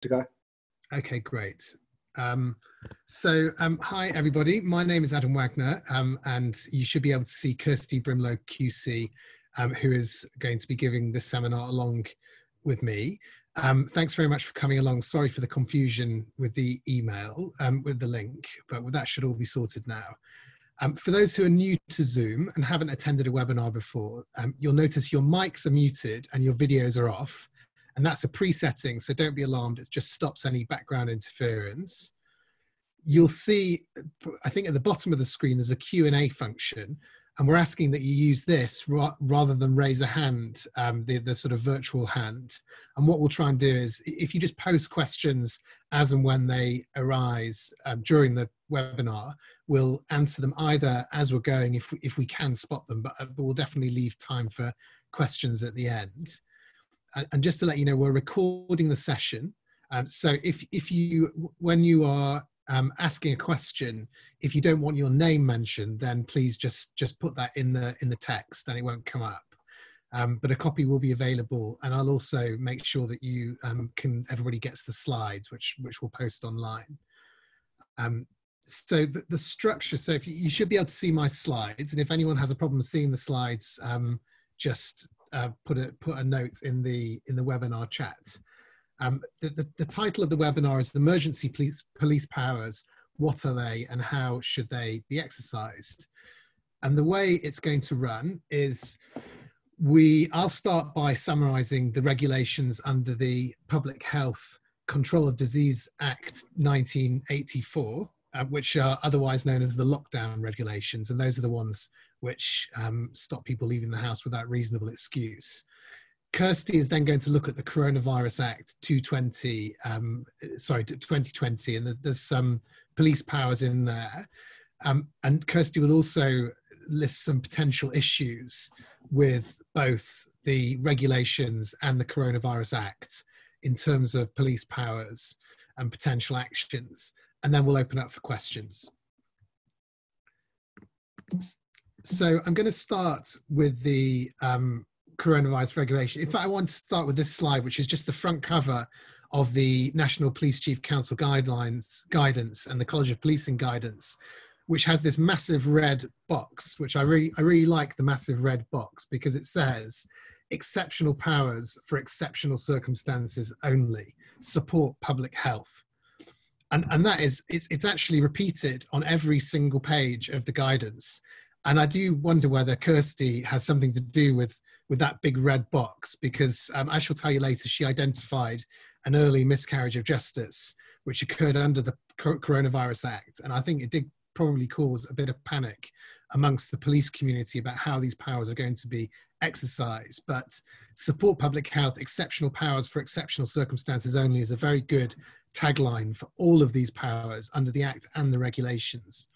to go. Okay, great. Um, so, um, hi everybody. My name is Adam Wagner, um, and you should be able to see Kirsty Brimelow QC, um, who is going to be giving this seminar along with me. Um, thanks very much for coming along. Sorry for the confusion with the email, um, with the link, but that should all be sorted now. For those who are new to Zoom and haven't attended a webinar before, you'll notice your mics are muted and your videos are off. And that's a pre-setting, so don't be alarmed. It just stops any background interference. You'll see, I think at the bottom of the screen, there's a Q&A function. And we're asking that you use this ra rather than raise a hand, um, the, the sort of virtual hand. And what we'll try and do is, if you just post questions as and when they arise um, during the webinar, we'll answer them either as we're going, if we, if we can spot them, but, uh, but we'll definitely leave time for questions at the end and just to let you know, we're recording the session. Um, so if, if you, when you are um, asking a question, if you don't want your name mentioned, then please just, just put that in the, in the text and it won't come up. Um, but a copy will be available and I'll also make sure that you um, can, everybody gets the slides, which, which we'll post online. Um, so the, the, structure, so if you, you, should be able to see my slides and if anyone has a problem seeing the slides, um, just uh, put a put a note in the in the webinar chat. Um, the, the, the, title of the webinar is Emergency Police, Police Powers, What Are They and How Should They Be Exercised? And the way it's going to run is we, I'll start by summarizing the regulations under the Public Health Control of Disease Act 1984, uh, which are otherwise known as the lockdown regulations. And those are the ones which um, stop people leaving the house without reasonable excuse. Kirsty is then going to look at the Coronavirus Act 220, um, sorry, 2020, and there's some police powers in there. Um, and Kirsty will also list some potential issues with both the regulations and the Coronavirus Act in terms of police powers and potential actions. And then we'll open up for questions. So I'm going to start with the um, coronavirus regulation. In fact, I want to start with this slide, which is just the front cover of the National Police Chief Council guidelines guidance and the College of Policing guidance, which has this massive red box, which I really I really like the massive red box because it says exceptional powers for exceptional circumstances only support public health. And, and that is it's, it's actually repeated on every single page of the guidance and I do wonder whether Kirsty has something to do with with that big red box because um, as she'll tell you later, she identified an early miscarriage of justice which occurred under the Coronavirus Act, and I think it did probably cause a bit of panic amongst the police community about how these powers are going to be exercised. But support public health, exceptional powers for exceptional circumstances only is a very good tagline for all of these powers under the Act and the regulations.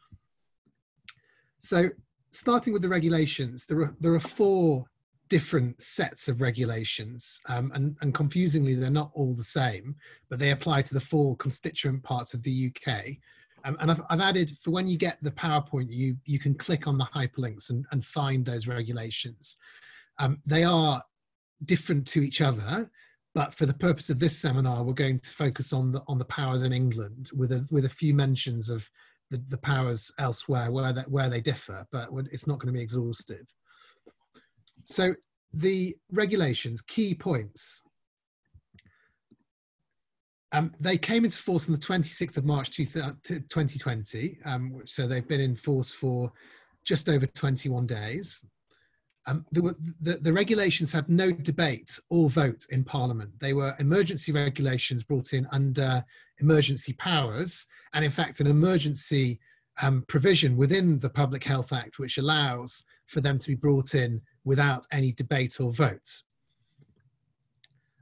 So starting with the regulations, there are, there are four different sets of regulations, um, and, and confusingly, they're not all the same, but they apply to the four constituent parts of the UK. Um, and I've, I've added for when you get the PowerPoint, you, you can click on the hyperlinks and, and find those regulations. Um, they are different to each other, but for the purpose of this seminar, we're going to focus on the on the powers in England with a with a few mentions of the, the powers elsewhere where that where they differ, but it's not going to be exhaustive. So the regulations, key points. Um, they came into force on the 26th of March 2020, um, so they've been in force for just over 21 days. Um, the, the, regulations had no debate or vote in Parliament. They were emergency regulations brought in under emergency powers, and in fact, an emergency um, provision within the Public Health Act which allows for them to be brought in without any debate or vote.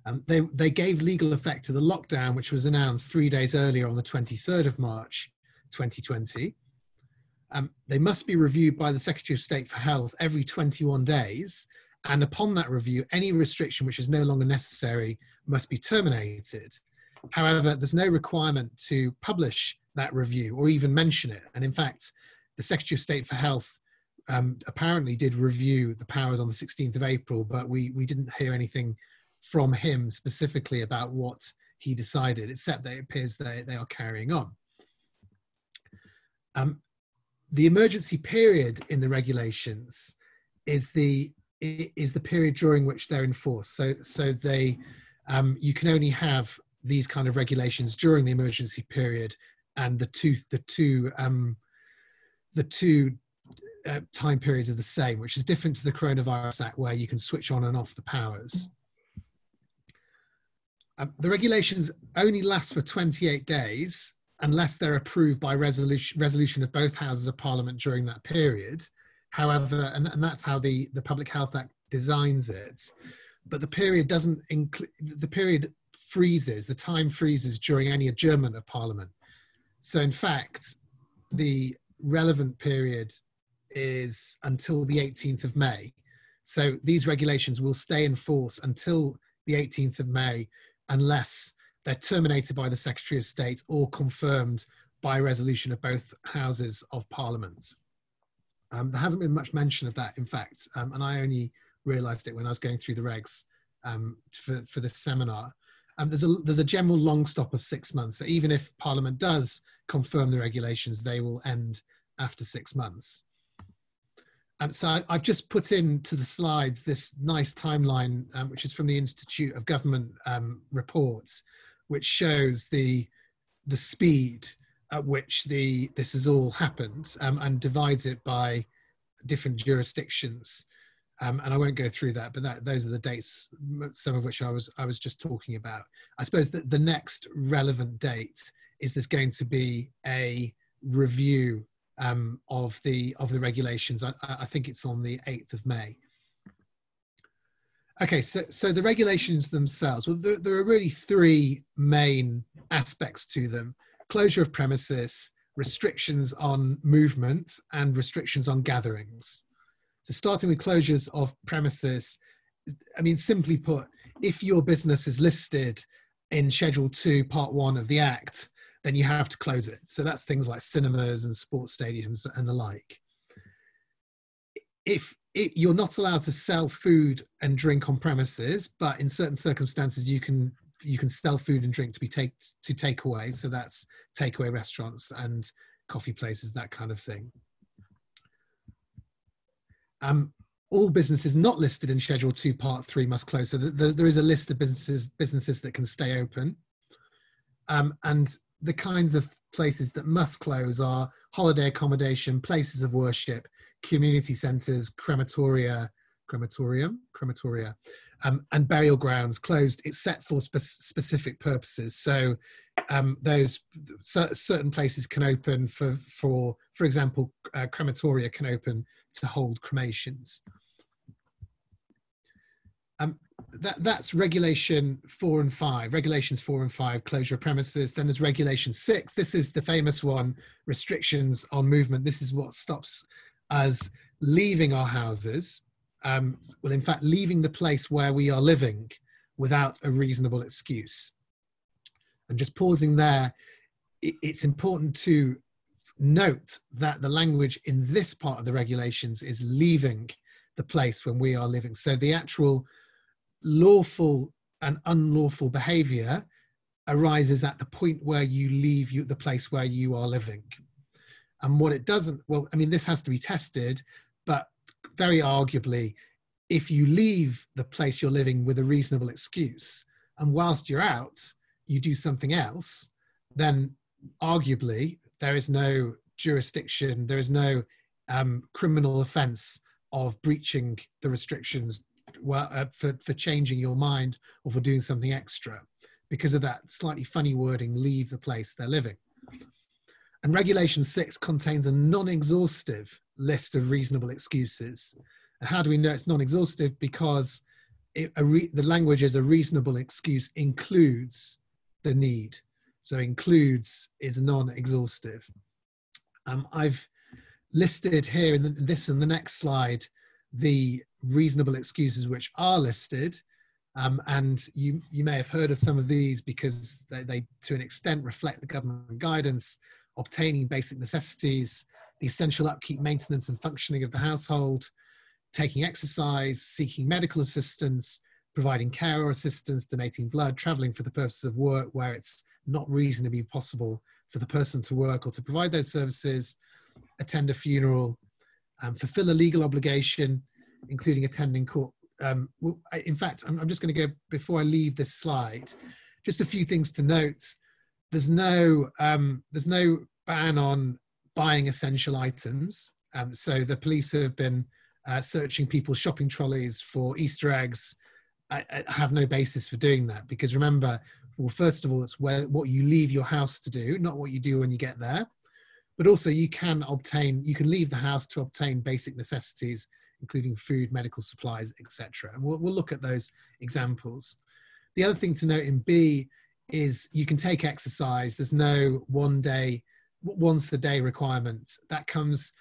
Um, they, they gave legal effect to the lockdown, which was announced three days earlier on the 23rd of March 2020. Um, they must be reviewed by the Secretary of State for Health every 21 days. And upon that review, any restriction which is no longer necessary must be terminated. However, there's no requirement to publish that review or even mention it. And in fact, the Secretary of State for Health um, apparently did review the powers on the 16th of April, but we, we didn't hear anything from him specifically about what he decided, except that it appears they, they are carrying on. Um, the emergency period in the regulations is the is the period during which they're enforced. So so they um, you can only have these kind of regulations during the emergency period, and the two the two um, the two uh, time periods are the same, which is different to the Coronavirus Act, where you can switch on and off the powers. Um, the regulations only last for 28 days unless they're approved by resolution, resolution of both houses of parliament during that period. However, and, and that's how the, the Public Health Act designs it. But the period doesn't include, the period freezes, the time freezes during any adjournment of parliament. So in fact, the relevant period is until the 18th of May. So these regulations will stay in force until the 18th of May, unless they're terminated by the Secretary of State or confirmed by resolution of both houses of Parliament. Um, there hasn't been much mention of that, in fact, um, and I only realised it when I was going through the regs um, for, for this seminar. Um, there's, a, there's a general long stop of six months. So even if Parliament does confirm the regulations, they will end after six months. Um, so I, have just put into the slides this nice timeline, um, which is from the Institute of Government um, reports, which shows the the speed at which the this has all happened um, and divides it by different jurisdictions. Um, and I won't go through that, but that, those are the dates, some of which I was I was just talking about. I suppose that the next relevant date is there's going to be a review um, of the of the regulations. I, I, think it's on the 8th of May. Okay, so so the regulations themselves. Well, there, there are really three main aspects to them: closure of premises, restrictions on movement, and restrictions on gatherings. So, starting with closures of premises, I mean, simply put, if your business is listed in Schedule 2, Part 1 of the Act, then you have to close it. So that's things like cinemas and sports stadiums and the like. If it, you're not allowed to sell food and drink on premises, but in certain circumstances you can you can sell food and drink to be take to take away. So that's takeaway restaurants and coffee places, that kind of thing. Um, all businesses not listed in Schedule 2, Part 3 must close. So the, the, there is a list of businesses businesses that can stay open. Um, and the kinds of places that must close are holiday accommodation, places of worship, community centres, crematoria, crematorium, crematoria, um, and burial grounds closed except for spe- specific purposes. So um, those c- certain places can open for, for, for example, uh, crematoria can open to hold cremations. Um, that that's regulation four and five regulations four and five closure of premises then there's regulation six this is the famous one restrictions on movement this is what stops us leaving our houses um, well in fact leaving the place where we are living without a reasonable excuse and just pausing there it's important to note that the language in this part of the regulations is leaving the place when we are living so the actual lawful and unlawful behavior arises at the point where you leave you, the place where you are living. And what it doesn't, well, I mean, this has to be tested, but very arguably, if you leave the place you're living with a reasonable excuse, and whilst you're out, you do something else, then arguably there is no jurisdiction, there is no um, criminal offence of breaching the restrictions well, uh, for, for changing your mind or for doing something extra because of that slightly funny wording, leave the place they're living. And Regulation 6 contains a non exhaustive list of reasonable excuses. And how do we know it's non exhaustive? Because it, re, the language is a reasonable excuse includes the need. So includes is non exhaustive. Um, I've listed here in the, this and the next slide the reasonable excuses which are listed. Um, and you, you may have heard of some of these because they, they, to an extent, reflect the government guidance, obtaining basic necessities, the essential upkeep, maintenance, and functioning of the household, taking exercise, seeking medical assistance, providing care or assistance, donating blood, traveling for the purpose of work where it's not reasonably possible for the person to work or to provide those services, attend a funeral, um, fulfill a legal obligation, including attending court. Um, in fact, I'm, I'm just going to go, before I leave this slide, just a few things to note. There's no, um, there's no ban on buying essential items. Um, so the police have been uh, searching people's shopping trolleys for Easter eggs. I, I, have no basis for doing that because remember, well, first of all, it's where what you leave your house to do, not what you do when you get there. But also, you can obtain, you can leave the house to obtain basic necessities, including food, medical supplies, etc. And we'll, we'll look at those examples. The other thing to note in B is you can take exercise. There's no one day, once a day requirement. That comes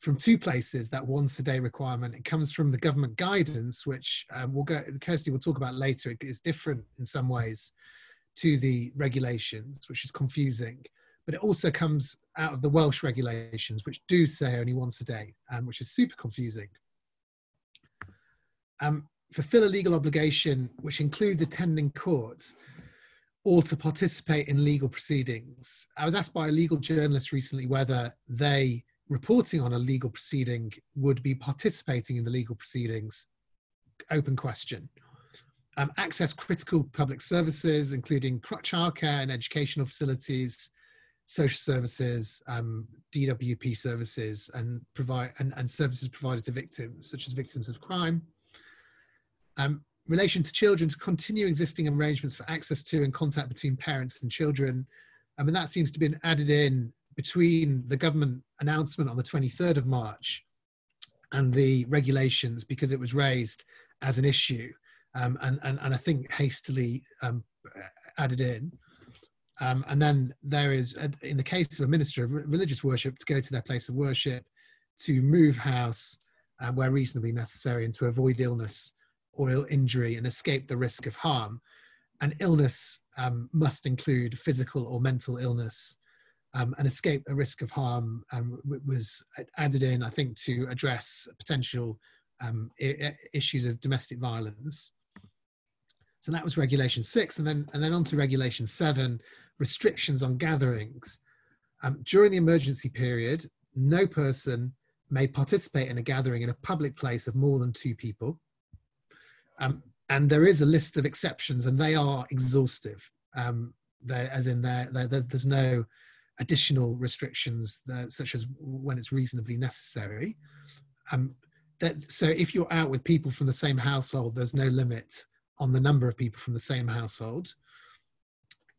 from two places that once a day requirement. It comes from the government guidance, which um, we'll go, Kirsty will talk about later. It is different in some ways to the regulations, which is confusing. But it also comes out of the Welsh regulations, which do say only once a day, um, which is super confusing. Um, fulfill a legal obligation, which includes attending courts or to participate in legal proceedings. I was asked by a legal journalist recently whether they reporting on a legal proceeding would be participating in the legal proceedings? Open question. Um, access critical public services, including childcare and educational facilities, social services, um, DWP services, and provide and, and, services provided to victims, such as victims of crime. Um, relation to children to continue existing arrangements for access to and contact between parents and children. I mean, that seems to have been added in between the government announcement on the 23rd of March and the regulations because it was raised as an issue um, and, and, and I think hastily um, added in. Um, and then there is, in the case of a minister of religious worship, to go to their place of worship, to move house uh, where reasonably necessary, and to avoid illness or ill injury and escape the risk of harm. And illness um, must include physical or mental illness um, and escape a risk of harm um, was added in, I think, to address potential um, issues of domestic violence. So that was regulation six, and then and then on to regulation seven, restrictions on gatherings. Um, during the emergency period, no person may participate in a gathering in a public place of more than two people. Um, and there is a list of exceptions, and they are exhaustive. Um, as in there, there's no additional restrictions, that, such as when it's reasonably necessary. Um, that, so if you're out with people from the same household, there's no limit on the number of people from the same household.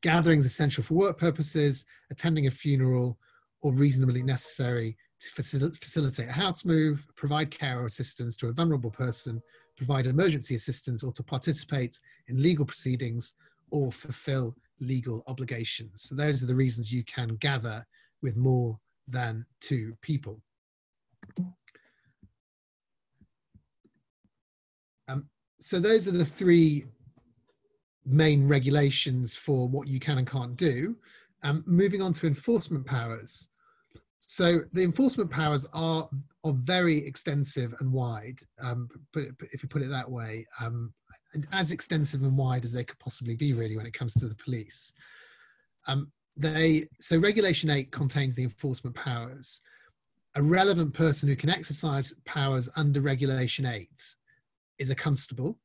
Gatherings essential for work purposes, attending a funeral, or reasonably necessary to facil facilitate a house move, provide care or assistance to a vulnerable person, provide emergency assistance, or to participate in legal proceedings or fulfill legal obligations. So those are the reasons you can gather with more than two people. Um, so those are the three main regulations for what you can and can't do. Um, moving on to enforcement powers. So the enforcement powers are are very extensive and wide, um, but if you put it that way, um, as extensive and wide as they could possibly be, really, when it comes to the police. Um, they so Regulation Eight contains the enforcement powers. A relevant person who can exercise powers under Regulation Eight is a constable,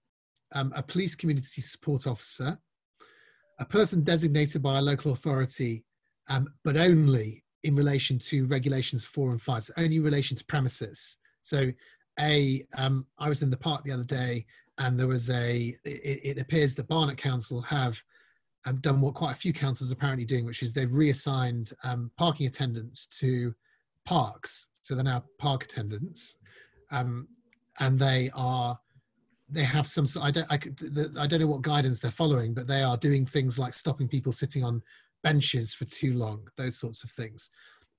um, a police community support officer, a person designated by a local authority, um, but only in relation to regulations four and five, so only in relation to premises. So, a um, I was in the park the other day and there was a it, it appears that barnet council have um, done what quite a few councils are apparently doing which is they've reassigned um, parking attendants to parks. So they're now park attendants. Um, and they are they have some i don't I, could, I don't know what guidance they're following but they are doing things like stopping people sitting on benches for too long those sorts of things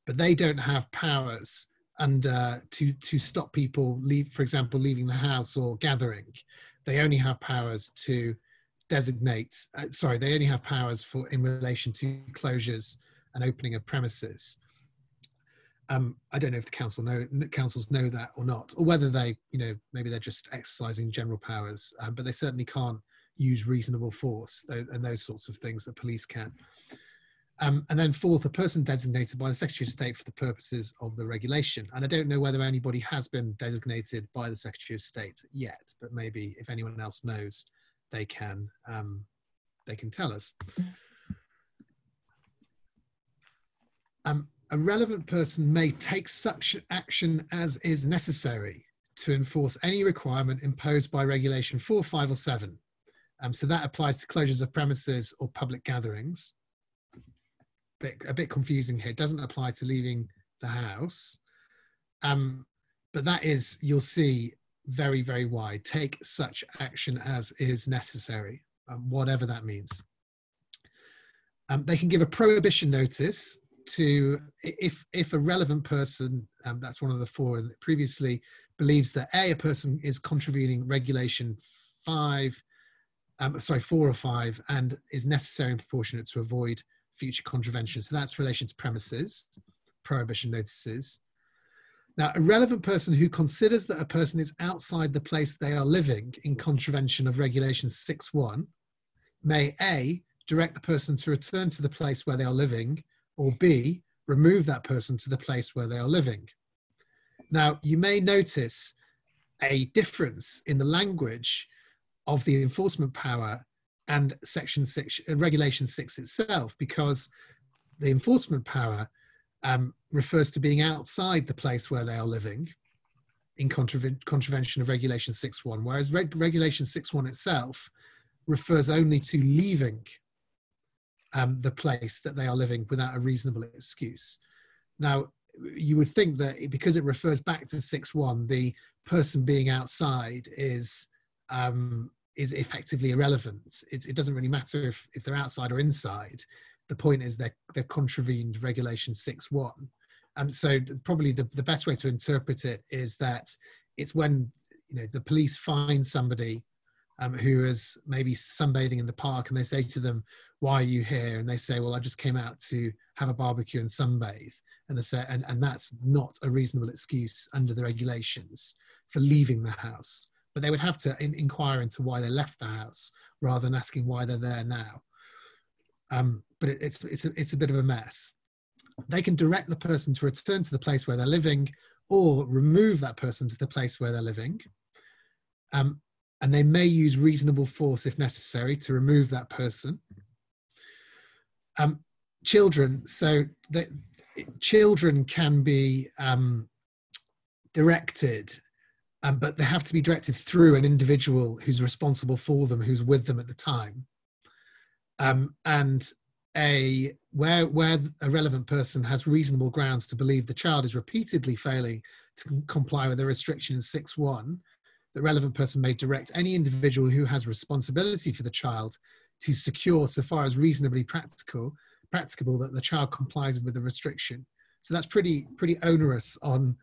but they don't have powers and uh, to to stop people leave, for example, leaving the house or gathering. They only have powers to designate. Uh, sorry, they only have powers for in relation to closures and opening of premises. Um, I don't know if the council know councils know that or not, or whether they, you know, maybe they're just exercising general powers, um, but they certainly can't use reasonable force and those sorts of things that police can. Um, and then fourth, a person designated by the Secretary of State for the purposes of the regulation. And I don't know whether anybody has been designated by the Secretary of State yet, but maybe if anyone else knows, they can um, they can tell us. Um, a relevant person may take such action as is necessary to enforce any requirement imposed by regulation 4, 5 or 7. Um, so that applies to closures of premises or public gatherings. Bit, a bit confusing here. It doesn't apply to leaving the house. Um, but that is, you'll see, very, very wide. Take such action as is necessary, um, whatever that means. Um, they can give a prohibition notice to if if a relevant person um, that's one of the four previously believes that a a person is contravening regulation five um, sorry four or five and is necessary and proportionate to avoid future contravention so that's relation to premises prohibition notices now a relevant person who considers that a person is outside the place they are living in contravention of regulation 6.1 may a direct the person to return to the place where they are living or B, remove that person to the place where they are living. Now, you may notice a difference in the language of the enforcement power and section 6 uh, regulation 6 itself because the enforcement power um, refers to being outside the place where they are living in contravention of regulation 6.1 whereas reg regulation 6.1 itself refers only to leaving um, the place that they are living without a reasonable excuse. Now, you would think that because it refers back to 6.1, the person being outside is um, is effectively irrelevant. It, it, doesn't really matter if, if they're outside or inside. The point is they're, they've contravened regulation 6.1. And so probably the, the best way to interpret it is that it's when you know the police find somebody um, who is maybe sunbathing in the park and they say to them, why are you here? And they say, well, I just came out to have a barbecue and sunbathe. And they say, and, and that's not a reasonable excuse under the regulations for leaving the house. But they would have to in, inquire into why they left the house rather than asking why they're there now. Um, but it, it's, it's, a, it's a bit of a mess. They can direct the person to return to the place where they're living or remove that person to the place where they're living. Um, and they may use reasonable force if necessary to remove that person. Um, children, so that children can be um, directed, um, but they have to be directed through an individual who's responsible for them, who's with them at the time. Um, and a where where a relevant person has reasonable grounds to believe the child is repeatedly failing to comply with a restriction in 6.1 the relevant person may direct any individual who has responsibility for the child to secure, so far as reasonably practical, practicable, that the child complies with the restriction. So that's pretty pretty onerous on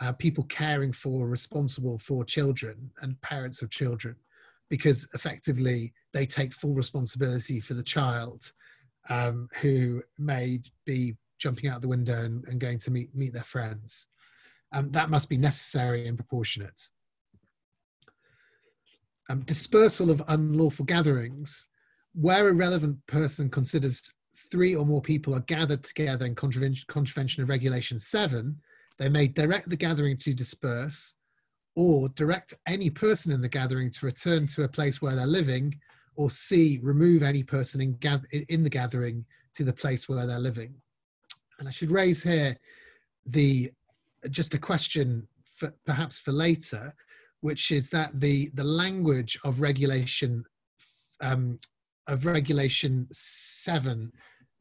uh, people caring for, responsible for children and parents of children, because effectively they take full responsibility for the child um, who may be jumping out the window and, and going to meet meet their friends. Um, that must be necessary and proportionate um, dispersal of unlawful gatherings, where a relevant person considers three or more people are gathered together in contravention, contravention of Regulation 7, they may direct the gathering to disperse or direct any person in the gathering to return to a place where they're living, or C, remove any person in, in the gathering to the place where they're living. And I should raise here the just a question for, perhaps for later which is that the the language of regulation um, of regulation seven,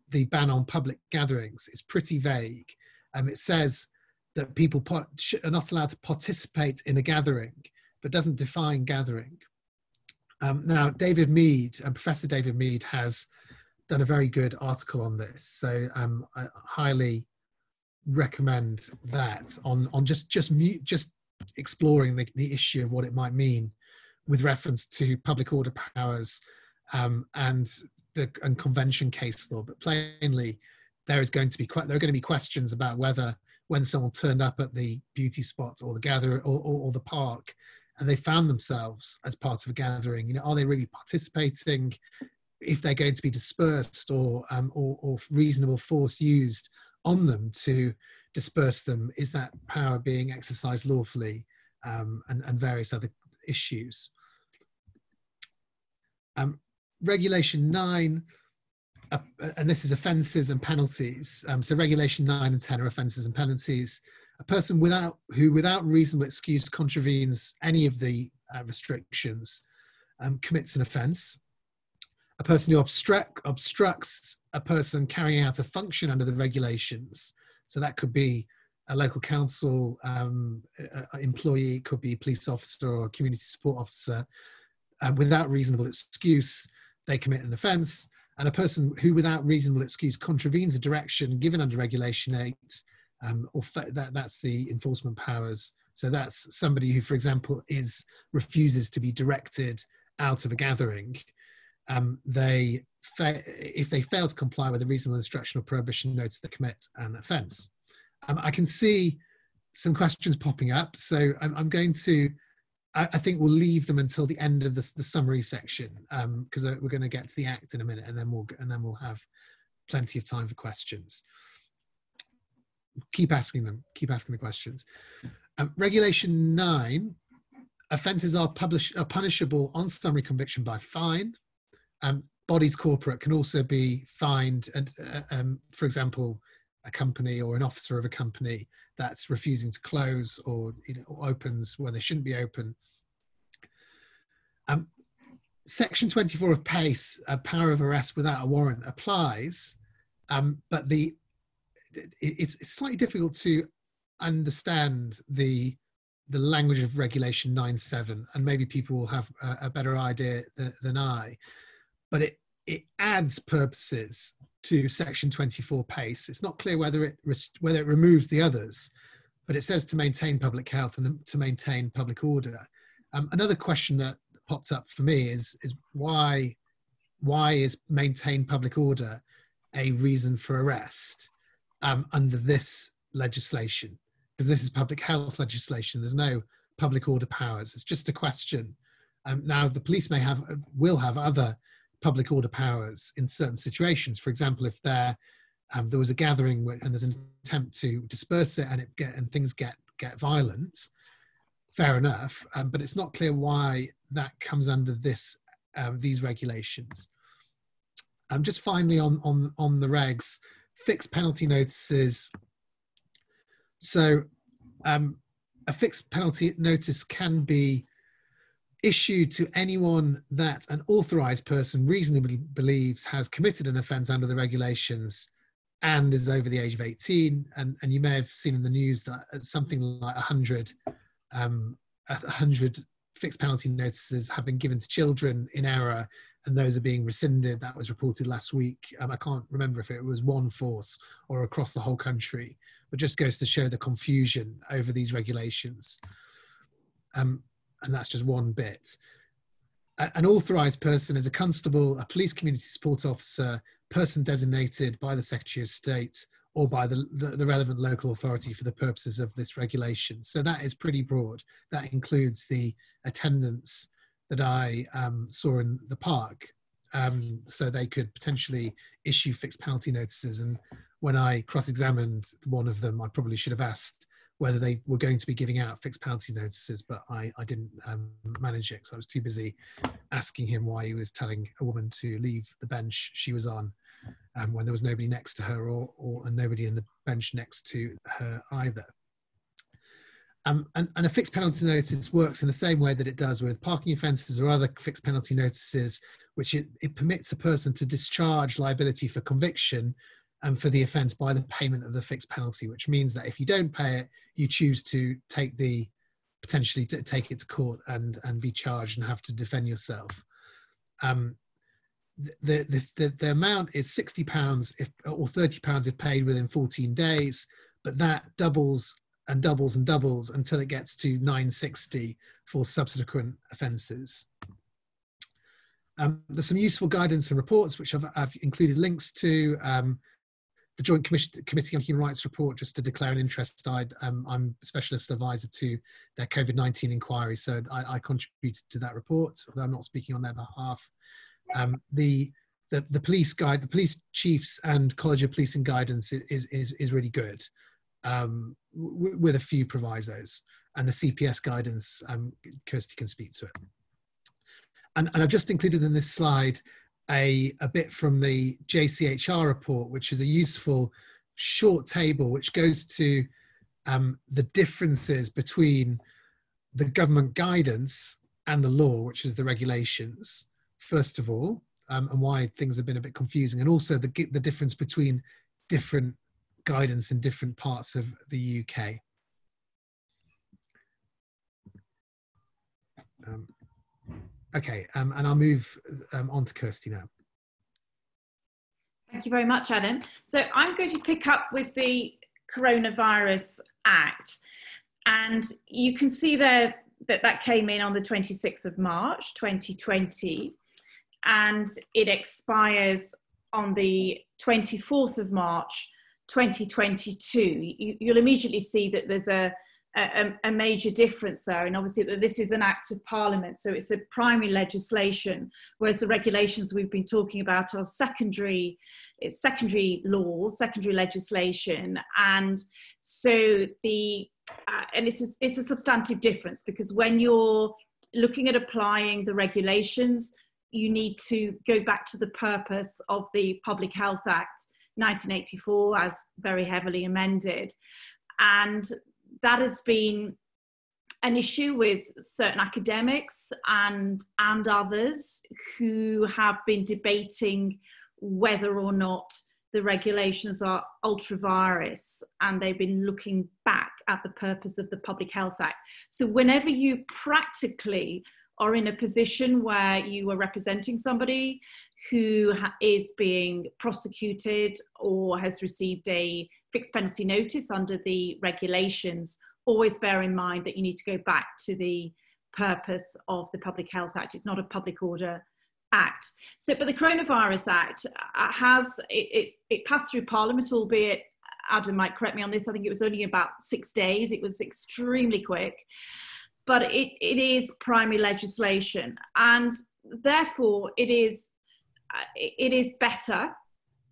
the ban on public gatherings, is pretty vague. Um, it says that people are not allowed to participate in a gathering, but doesn't define gathering. Um, now, David Mead, uh, Professor David Mead, has done a very good article on this, so um, I highly recommend that on on just just just exploring the, the issue of what it might mean with reference to public order powers um, and the and convention case law. But plainly, there is going to be quite there are going to be questions about whether when someone turned up at the beauty spot or the gather or, or, or the park and they found themselves as part of a gathering you know are they really participating if they're going to be dispersed or, um, or, or reasonable force used on them to disperse them, is that power being exercised lawfully, um, and, and various other issues. Um, regulation 9, uh, and this is offences and penalties. Um, so regulation 9 and 10 are offences and penalties. A person without who without reasonable excuse contravenes any of the uh, restrictions um, commits an offence a person who obstruct, obstructs a person carrying out a function under the regulations. So that could be a local council um, employee, it could be a police officer or a community support officer. Um, without reasonable excuse, they commit an offence. And a person who, without reasonable excuse, contravenes a direction given under Regulation 8, um, or that, that's the enforcement powers. So that's somebody who, for example, is refuses to be directed out of a gathering um, they if they fail to comply with a reasonable instruction or prohibition notice, they commit an offence. Um, I can see some questions popping up, so I'm, I'm going to. I, I, think we'll leave them until the end of the, the summary section because um, we're going to get to the act in a minute, and then we'll and then we'll have plenty of time for questions. Keep asking them. Keep asking the questions. Um, regulation nine: offences are publish are punishable on summary conviction by fine um, bodies corporate can also be fined, and uh, um, for example, a company or an officer of a company that's refusing to close or, you know, opens where they shouldn't be open. Um, Section 24 of PACE, a power of arrest without a warrant, applies, um, but the it, it's, it's slightly difficult to understand the the language of regulation 9.7 and maybe people will have a, a better idea th than i but it, it adds purposes to section 24 pace. It's not clear whether it, whether it removes the others, but it says to maintain public health and to maintain public order. Um, another question that popped up for me is, is why, why is maintain public order a reason for arrest um, under this legislation? Because this is public health legislation. There's no public order powers. It's just a question. Um, now, the police may have, will have other public order powers in certain situations. For example, if there um, there was a gathering and there's an attempt to disperse it and it get and things get get violent, fair enough. Um, but it's not clear why that comes under this um, these regulations. Um, just finally on on on the regs, fixed penalty notices. So um, a fixed penalty notice can be issued to anyone that an authorized person reasonably believes has committed an offence under the regulations and is over the age of 18 and, and you may have seen in the news that something like 100 um, 100 fixed penalty notices have been given to children in error and those are being rescinded. That was reported last week. Um, i can't remember if it was one force or across the whole country but just goes to show the confusion over these regulations. Um, and that's just one bit. An authorised person is a constable, a police community support officer, person designated by the Secretary of State or by the, the, the, relevant local authority for the purposes of this regulation. So that is pretty broad. That includes the attendance that I um, saw in the park. Um, so they could potentially issue fixed penalty notices. And when I cross-examined one of them, I probably should have asked whether they were going to be giving out fixed penalty notices, but I, I didn't um, manage it because I was too busy asking him why he was telling a woman to leave the bench she was on um, when there was nobody next to her or, or and nobody in the bench next to her either. Um, and, and, a fixed penalty notice works in the same way that it does with parking offences or other fixed penalty notices, which it, it permits a person to discharge liability for conviction and for the offence by the payment of the fixed penalty, which means that if you don't pay it, you choose to take the potentially to take it to court and and be charged and have to defend yourself. Um, the, the, the, the amount is 60 pounds if or 30 pounds if paid within 14 days but that doubles and doubles and doubles until it gets to 960 for subsequent offences um, there's some useful guidance and reports which I've, I've included links to um, the Joint Committee on Human Rights report, just to declare an interest, I, um, I'm specialist advisor to their COVID 19 inquiry. So I, I, contributed to that report, although I'm not speaking on their behalf. Um, the, the, the police guide, the police chiefs and College of Policing guidance is, is, is really good um, with a few provisos. And the CPS guidance, um, Kirsty can speak to it. And, and I've just included in this slide a, a bit from the JCHR report, which is a useful short table which goes to um, the differences between the government guidance and the law, which is the regulations, first of all, um, and why things have been a bit confusing, and also the, the difference between different guidance in different parts of the UK. Um, Okay, um, and I'll move um, on to Kirsty now. Thank you very much, Adam. So I'm going to pick up with the Coronavirus Act. And you can see there that that came in on the 26th of March 2020 and it expires on the 24th of March 2022. You, will immediately see that there's a a, a, major difference there. And obviously, that this is an act of parliament, so it's a primary legislation, whereas the regulations we've been talking about are secondary, it's secondary law, secondary legislation. And so the, uh, and it's a, it's a substantive difference because when you're looking at applying the regulations, you need to go back to the purpose of the Public Health Act 1984 as very heavily amended. And that has been an issue with certain academics and and others who have been debating whether or not the regulations are ultra-vires and they've been looking back at the purpose of the Public Health Act. So, whenever you practically are in a position where you are representing somebody who is being prosecuted or has received a fixed penalty notice under the regulations, always bear in mind that you need to go back to the purpose of the Public Health Act. It's not a public order act. So, but the Coronavirus Act uh, has it, it, it passed through Parliament, albeit Adam might correct me on this. I think it was only about six days. It was extremely quick, but it, it is primary legislation, and therefore it is uh, it is better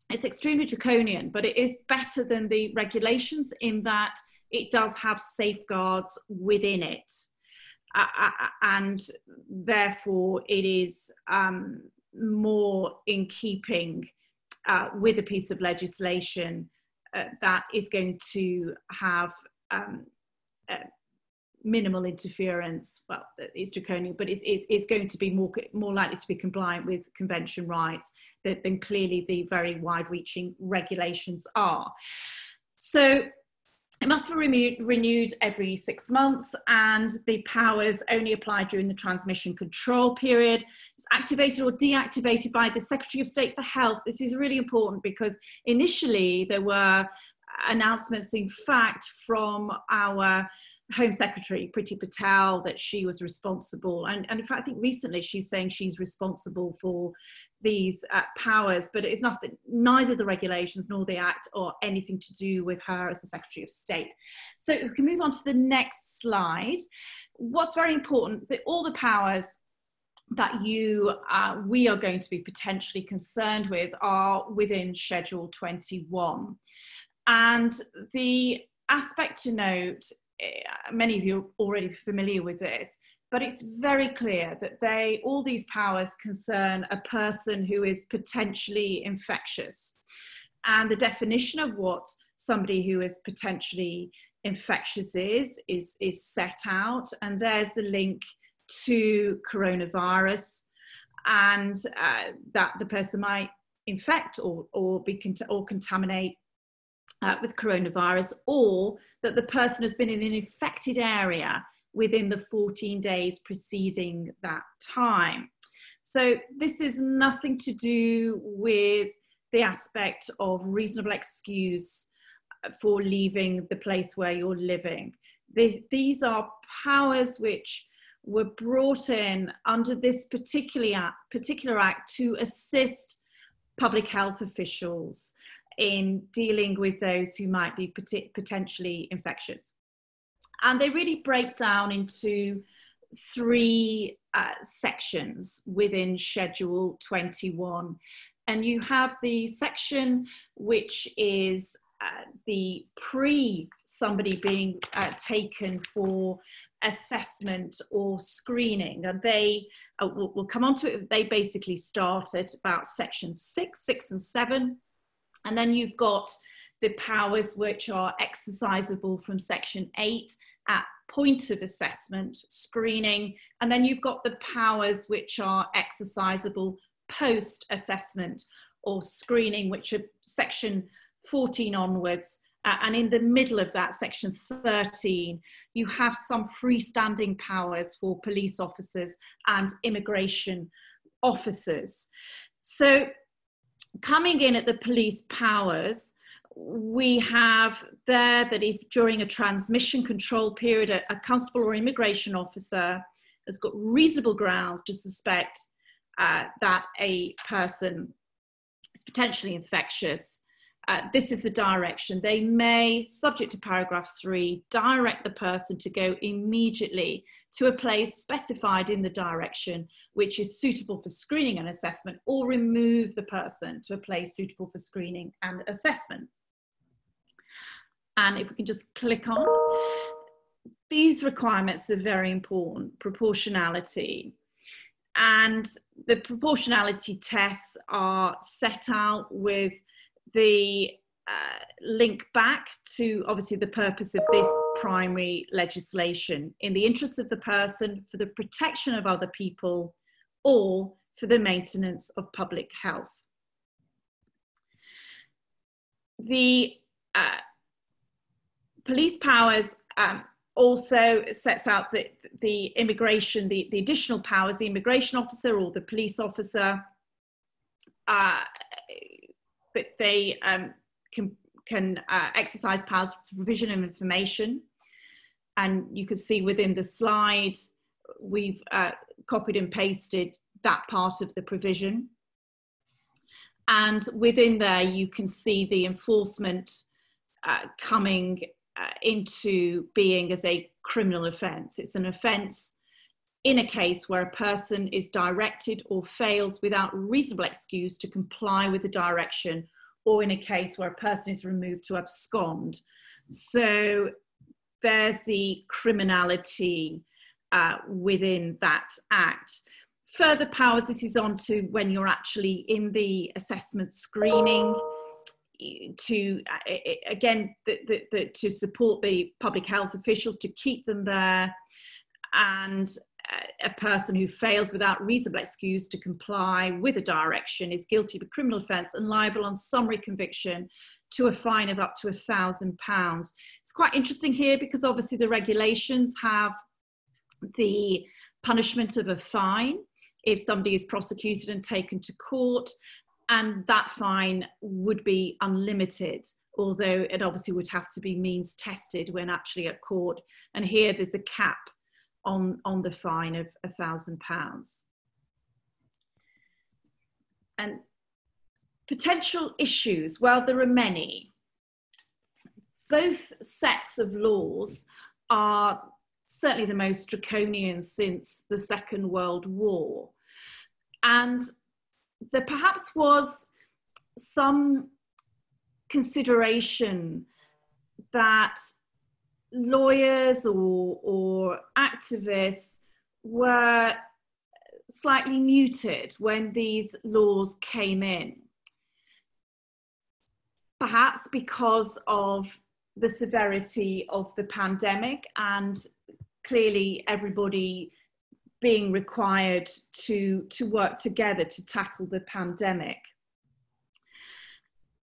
it's extremely draconian, but it is better than the regulations in that it does have safeguards within it. Uh, uh, uh, and therefore, it is um, more in keeping uh, with a piece of legislation uh, that is going to have um, minimal interference. Well, it's draconian, but it's, it's, it's, going to be more, more likely to be compliant with convention rights than, than clearly the very wide reaching regulations are. So it must be renewed, renewed every six months, and the powers only apply during the transmission control period. It's activated or deactivated by the Secretary of State for Health. This is really important because initially there were announcements, in fact, from our Home Secretary Priti Patel that she was responsible, and, and in fact, I think recently she's saying she's responsible for these uh, powers, but it's not that neither the regulations nor the Act or anything to do with her as the Secretary of State. So we can move on to the next slide. What's very important that all the powers that you uh, we are going to be potentially concerned with are within Schedule 21, and the aspect to note many of you are already familiar with this, but it's very clear that they, all these powers concern a person who is potentially infectious. And the definition of what somebody who is potentially infectious is, is, is set out. And there's the link to coronavirus and uh, that the person might infect or, or be or contaminate uh, with coronavirus or that the person has been in an infected area within the 14 days preceding that time. So this is nothing to do with the aspect of reasonable excuse for leaving the place where you're living. these are powers which were brought in under this particular act, particular act to assist public health officials in dealing with those who might be potentially infectious. And they really break down into three uh, sections within Schedule 21. And you have the section which is uh, the pre somebody being uh, taken for assessment or screening and they uh, we'll, we'll, come on to it they basically start at about section six six and seven and then you've got the powers which are exercisable from section eight at point of assessment screening and then you've got the powers which are exercisable post assessment or screening which are section 14 onwards uh, and in the middle of that, section 13, you have some freestanding powers for police officers and immigration officers. So, coming in at the police powers, we have there that if during a transmission control period, a, a constable or immigration officer has got reasonable grounds to suspect uh, that a person is potentially infectious, uh, this is the direction. They may, subject to paragraph three, direct the person to go immediately to a place specified in the direction which is suitable for screening and assessment, or remove the person to a place suitable for screening and assessment. And if we can just click on, these requirements are very important proportionality. And the proportionality tests are set out with the uh, link back to obviously the purpose of this primary legislation in the interest of the person, for the protection of other people, or for the maintenance of public health. The uh, police powers um, also sets out the, the immigration, the, the additional powers, the immigration officer or the police officer uh, but they um, can, can uh, exercise powers for provision of information. And you can see within the slide, we've uh, copied and pasted that part of the provision. And within there, you can see the enforcement uh, coming uh, into being as a criminal offence. It's an offence in a case where a person is directed or fails without reasonable excuse to comply with the direction, or in a case where a person is removed to abscond. So there's the criminality uh, within that act. Further powers, this is on to when you're actually in the assessment screening to uh, again the, the, the, to support the public health officials to keep them there and a person who fails without reasonable excuse to comply with a direction is guilty of a criminal offence and liable on summary conviction to a fine of up to a thousand pounds. It's quite interesting here because obviously the regulations have the punishment of a fine if somebody is prosecuted and taken to court, and that fine would be unlimited. Although it obviously would have to be means tested when actually at court. And here there's a cap on, on the fine of a thousand pounds. And potential issues, well, there are many. Both sets of laws are certainly the most draconian since the Second World War. And there perhaps was some consideration that lawyers or, or activists were slightly muted when these laws came in. Perhaps because of the severity of the pandemic and clearly everybody being required to, to work together to tackle the pandemic.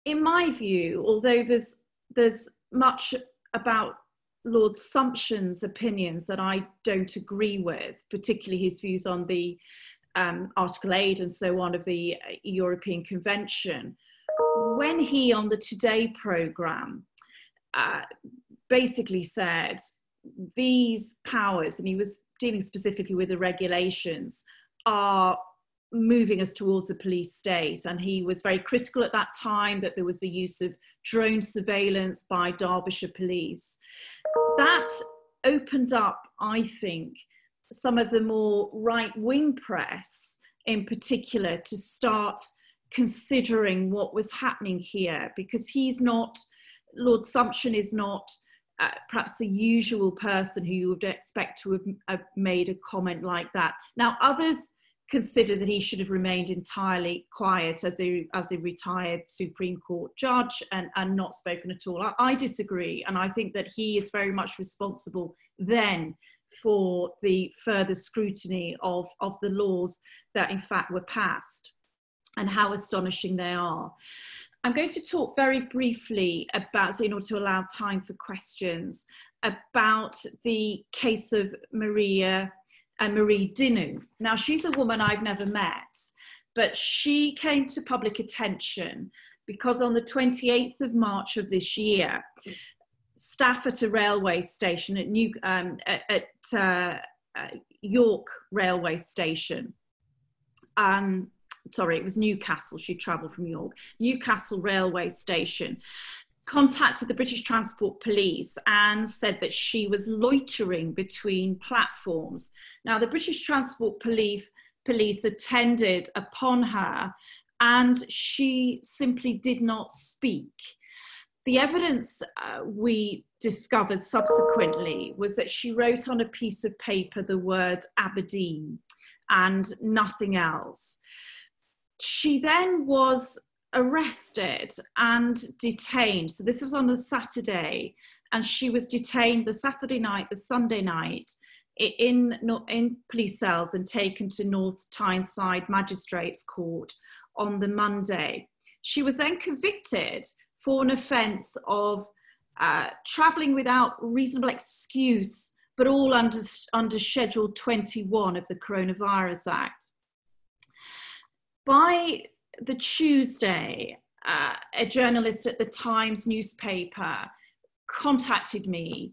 In my view, although there's, there's much about Lord Sumption's opinions that I don't agree with, particularly his views on the um, Article 8 and so on of the uh, European Convention. When he, on the Today programme, uh, basically said these powers, and he was dealing specifically with the regulations, are moving us towards a police state. And he was very critical at that time that there was the use of drone surveillance by Derbyshire police. That opened up, I think, some of the more right wing press in particular to start considering what was happening here because he's not, Lord Sumption is not. Uh, perhaps the usual person who you would expect to have, have made a comment like that. Now, others consider that he should have remained entirely quiet as a as a retired Supreme Court judge and, and not spoken at all. I, I, disagree, and I think that he is very much responsible then for the further scrutiny of, of the laws that in fact were passed and how astonishing they are. I'm going to talk very briefly about, so in order to allow time for questions, about the case of Maria and Marie Dinu. Now, she's a woman I've never met, but she came to public attention because on the 28th of March of this year, staff at a railway station at, New, um, at, at uh, uh, York railway station, um, sorry, it was Newcastle, she travelled from York, Newcastle railway station, contacted the British Transport Police and said that she was loitering between platforms. Now, the British Transport Police, police attended upon her and she simply did not speak. The evidence uh, we discovered subsequently was that she wrote on a piece of paper the word Aberdeen and nothing else. She then was arrested and detained. So this was on a Saturday, and she was detained the Saturday night, the Sunday night, in in police cells and taken to North Tyneside Magistrates Court on the Monday. She was then convicted for an offence of uh, travelling without reasonable excuse, but all under under Schedule 21 of the Coronavirus Act. By the Tuesday, uh, a journalist at the Times newspaper contacted me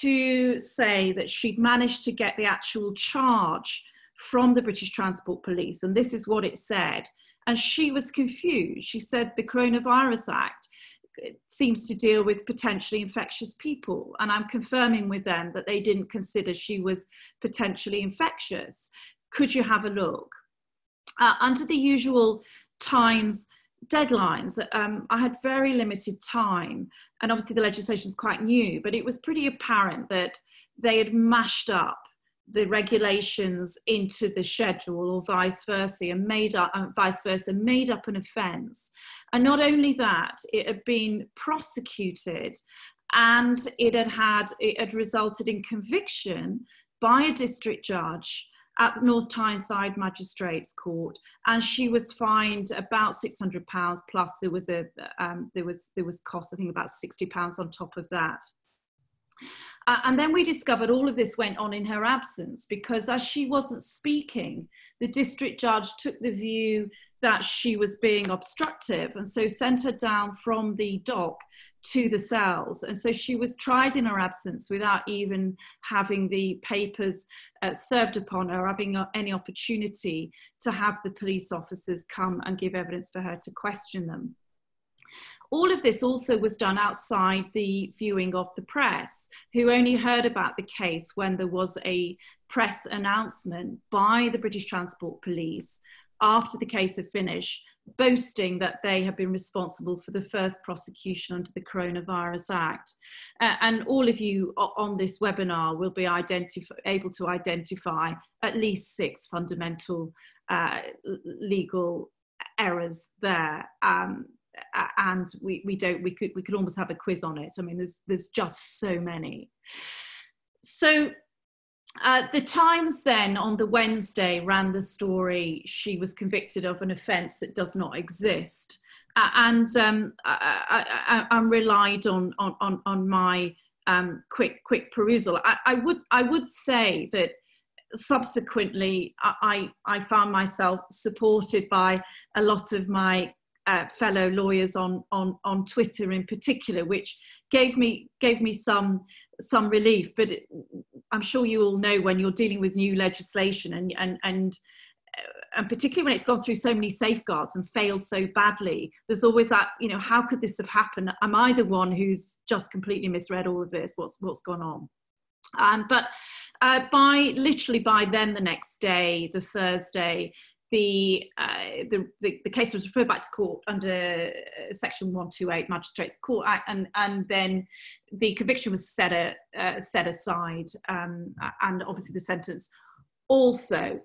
to say that she'd managed to get the actual charge from the British Transport Police, and this is what it said. And she was confused. She said the Coronavirus Act seems to deal with potentially infectious people. And I'm confirming with them that they didn't consider she was potentially infectious. Could you have a look? Uh, under the usual times deadlines. Um, I had very limited time, and obviously the legislation is quite new, but it was pretty apparent that they had mashed up the regulations into the schedule or vice versa and made up uh, vice versa made up an offence and not only that it had been prosecuted and it had had it had resulted in conviction by a district judge at North Tyneside Magistrates Court, and she was fined about six hundred pounds plus there was a um, there was there was cost I think about sixty pounds on top of that. Uh, and then we discovered all of this went on in her absence because as she wasn't speaking, the district judge took the view that she was being obstructive and so sent her down from the dock to the cells. And so she was tried in her absence without even having the papers uh, served upon her, having uh, any opportunity to have the police officers come and give evidence for her to question them. All of this also was done outside the viewing of the press, who only heard about the case when there was a press announcement by the British Transport Police after the case had finished boasting that they have been responsible for the first prosecution under the Coronavirus Act. Uh, and all of you on this webinar will be able to identify at least six fundamental uh, legal errors there. Um, and we, we don't we could we could almost have a quiz on it. I mean, there's there's just so many. So uh, the Times then on the Wednesday ran the story she was convicted of an offence that does not exist. Uh, and um, I, I, I, relied on, on, on my um, quick quick perusal. I, I, would I would say that subsequently I, I found myself supported by a lot of my uh, fellow lawyers on, on, on Twitter in particular, which gave me gave me some some relief. But it, I'm sure you all know when you're dealing with new legislation and and and and particularly when it's gone through so many safeguards and fails so badly, there's always that, you know, how could this have happened? Am I the one who's just completely misread all of this? What's what's gone on? Um, but uh, by literally by then the next day, the Thursday, the, uh, the, the, case was referred back to court under uh, section 128 magistrates court act and, and then the conviction was set, a, uh, set aside um, and obviously the sentence also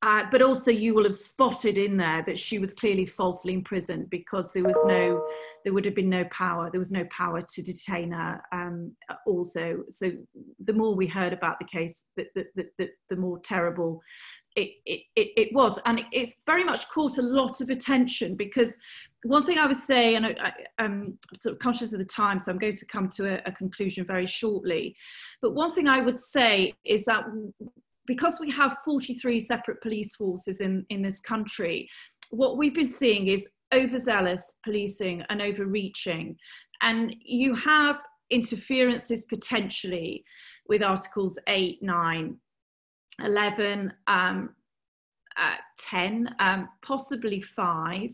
uh, but also you will have spotted in there that she was clearly falsely imprisoned because there was no there would have been no power there was no power to detain her um, also. So the more we heard about the case the, the, the, the more terrible it, it, it, was and it's very much caught a lot of attention because one thing I would say and I, am sort of conscious of the time so I'm going to come to a, a conclusion very shortly but one thing I would say is that because we have 43 separate police forces in, in this country, what we've been seeing is overzealous policing and overreaching. And you have interferences potentially with Articles 8, 9, 11, um, uh, 10, um, possibly 5.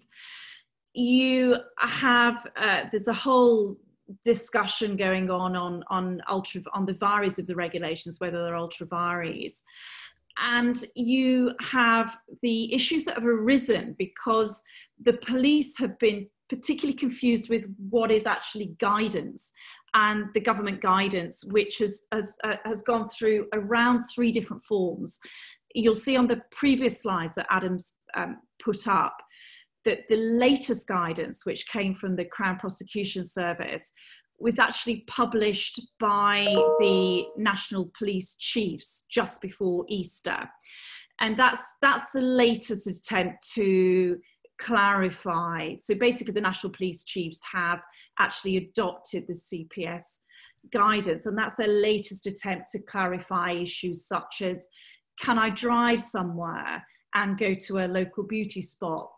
You have, uh, there's a whole discussion going on on on ultra on the vires of the regulations, whether they're ultra vires. And you have the issues that have arisen because the police have been particularly confused with what is actually guidance and the government guidance, which has, has, uh, has gone through around three different forms. You'll see on the previous slides that Adam's um, put up that the latest guidance, which came from the Crown Prosecution Service, was actually published by the National Police Chiefs just before Easter. And that's, that's the latest attempt to clarify. So basically, the National Police Chiefs have actually adopted the CPS guidance, and that's their latest attempt to clarify issues such as can I drive somewhere and go to a local beauty spot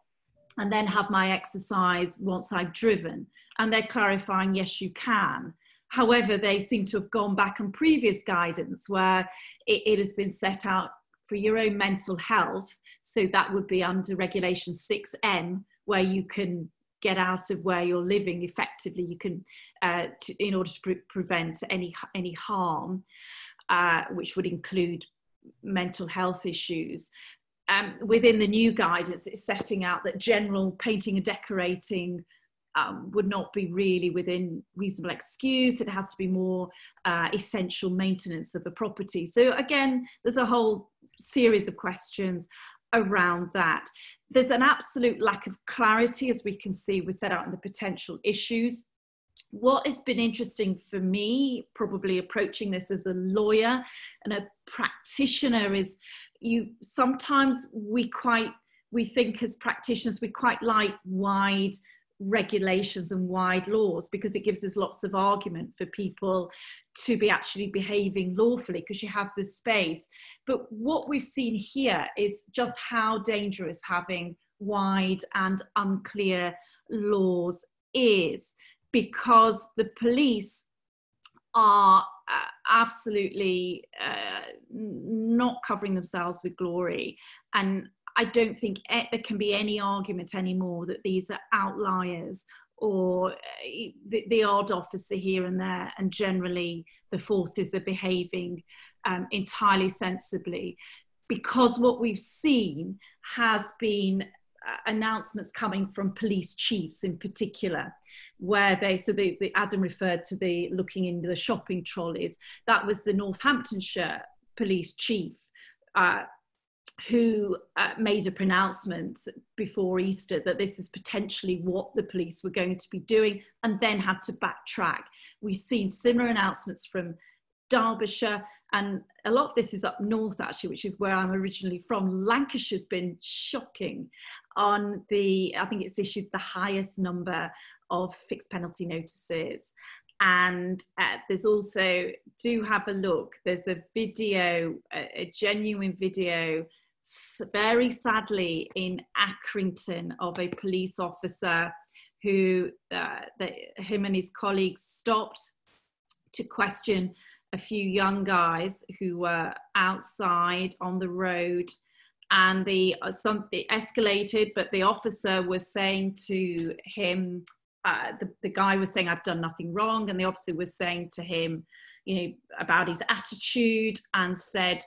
and then have my exercise once I've driven. And they're clarifying, yes, you can. However, they seem to have gone back on previous guidance where it, it has been set out for your own mental health. So that would be under Regulation 6M, where you can get out of where you're living effectively. You can, uh, to, in order to pre- prevent any any harm, uh, which would include mental health issues um, within the new guidance, it's setting out that general painting and decorating um, would not be really within reasonable excuse. It has to be more uh, essential maintenance of the property. So again, there's a whole series of questions around that. There's an absolute lack of clarity, as we can see, we set out in the potential issues. What has been interesting for me, probably approaching this as a lawyer and a practitioner, is you sometimes we quite we think as practitioners we quite like wide regulations and wide laws because it gives us lots of argument for people to be actually behaving lawfully because you have the space but what we've seen here is just how dangerous having wide and unclear laws is because the police are uh, absolutely uh, not covering themselves with glory. And I don't think there can be any argument anymore that these are outliers or uh, the, the, odd officer here and there, and generally the forces are behaving um, entirely sensibly. Because what we've seen has been uh, announcements coming from police chiefs in particular where they so the, the adam referred to the looking into the shopping trolleys that was the northamptonshire police chief uh, who uh, made a pronouncement before Easter that this is potentially what the police were going to be doing and then had to backtrack. We've seen similar announcements from Derbyshire, and a lot of this is up north actually, which is where I'm originally from. Lancashire's been shocking on the, I think it's issued the highest number of fixed penalty notices. And uh, there's also, do have a look, there's a video, a, a genuine video, very sadly in Accrington, of a police officer who, uh, him and his colleagues stopped to question a few young guys who were outside on the road. And the uh, some it escalated but the officer was saying to him uh, the, the guy was saying i've done nothing wrong and the officer was saying to him you know about his attitude and said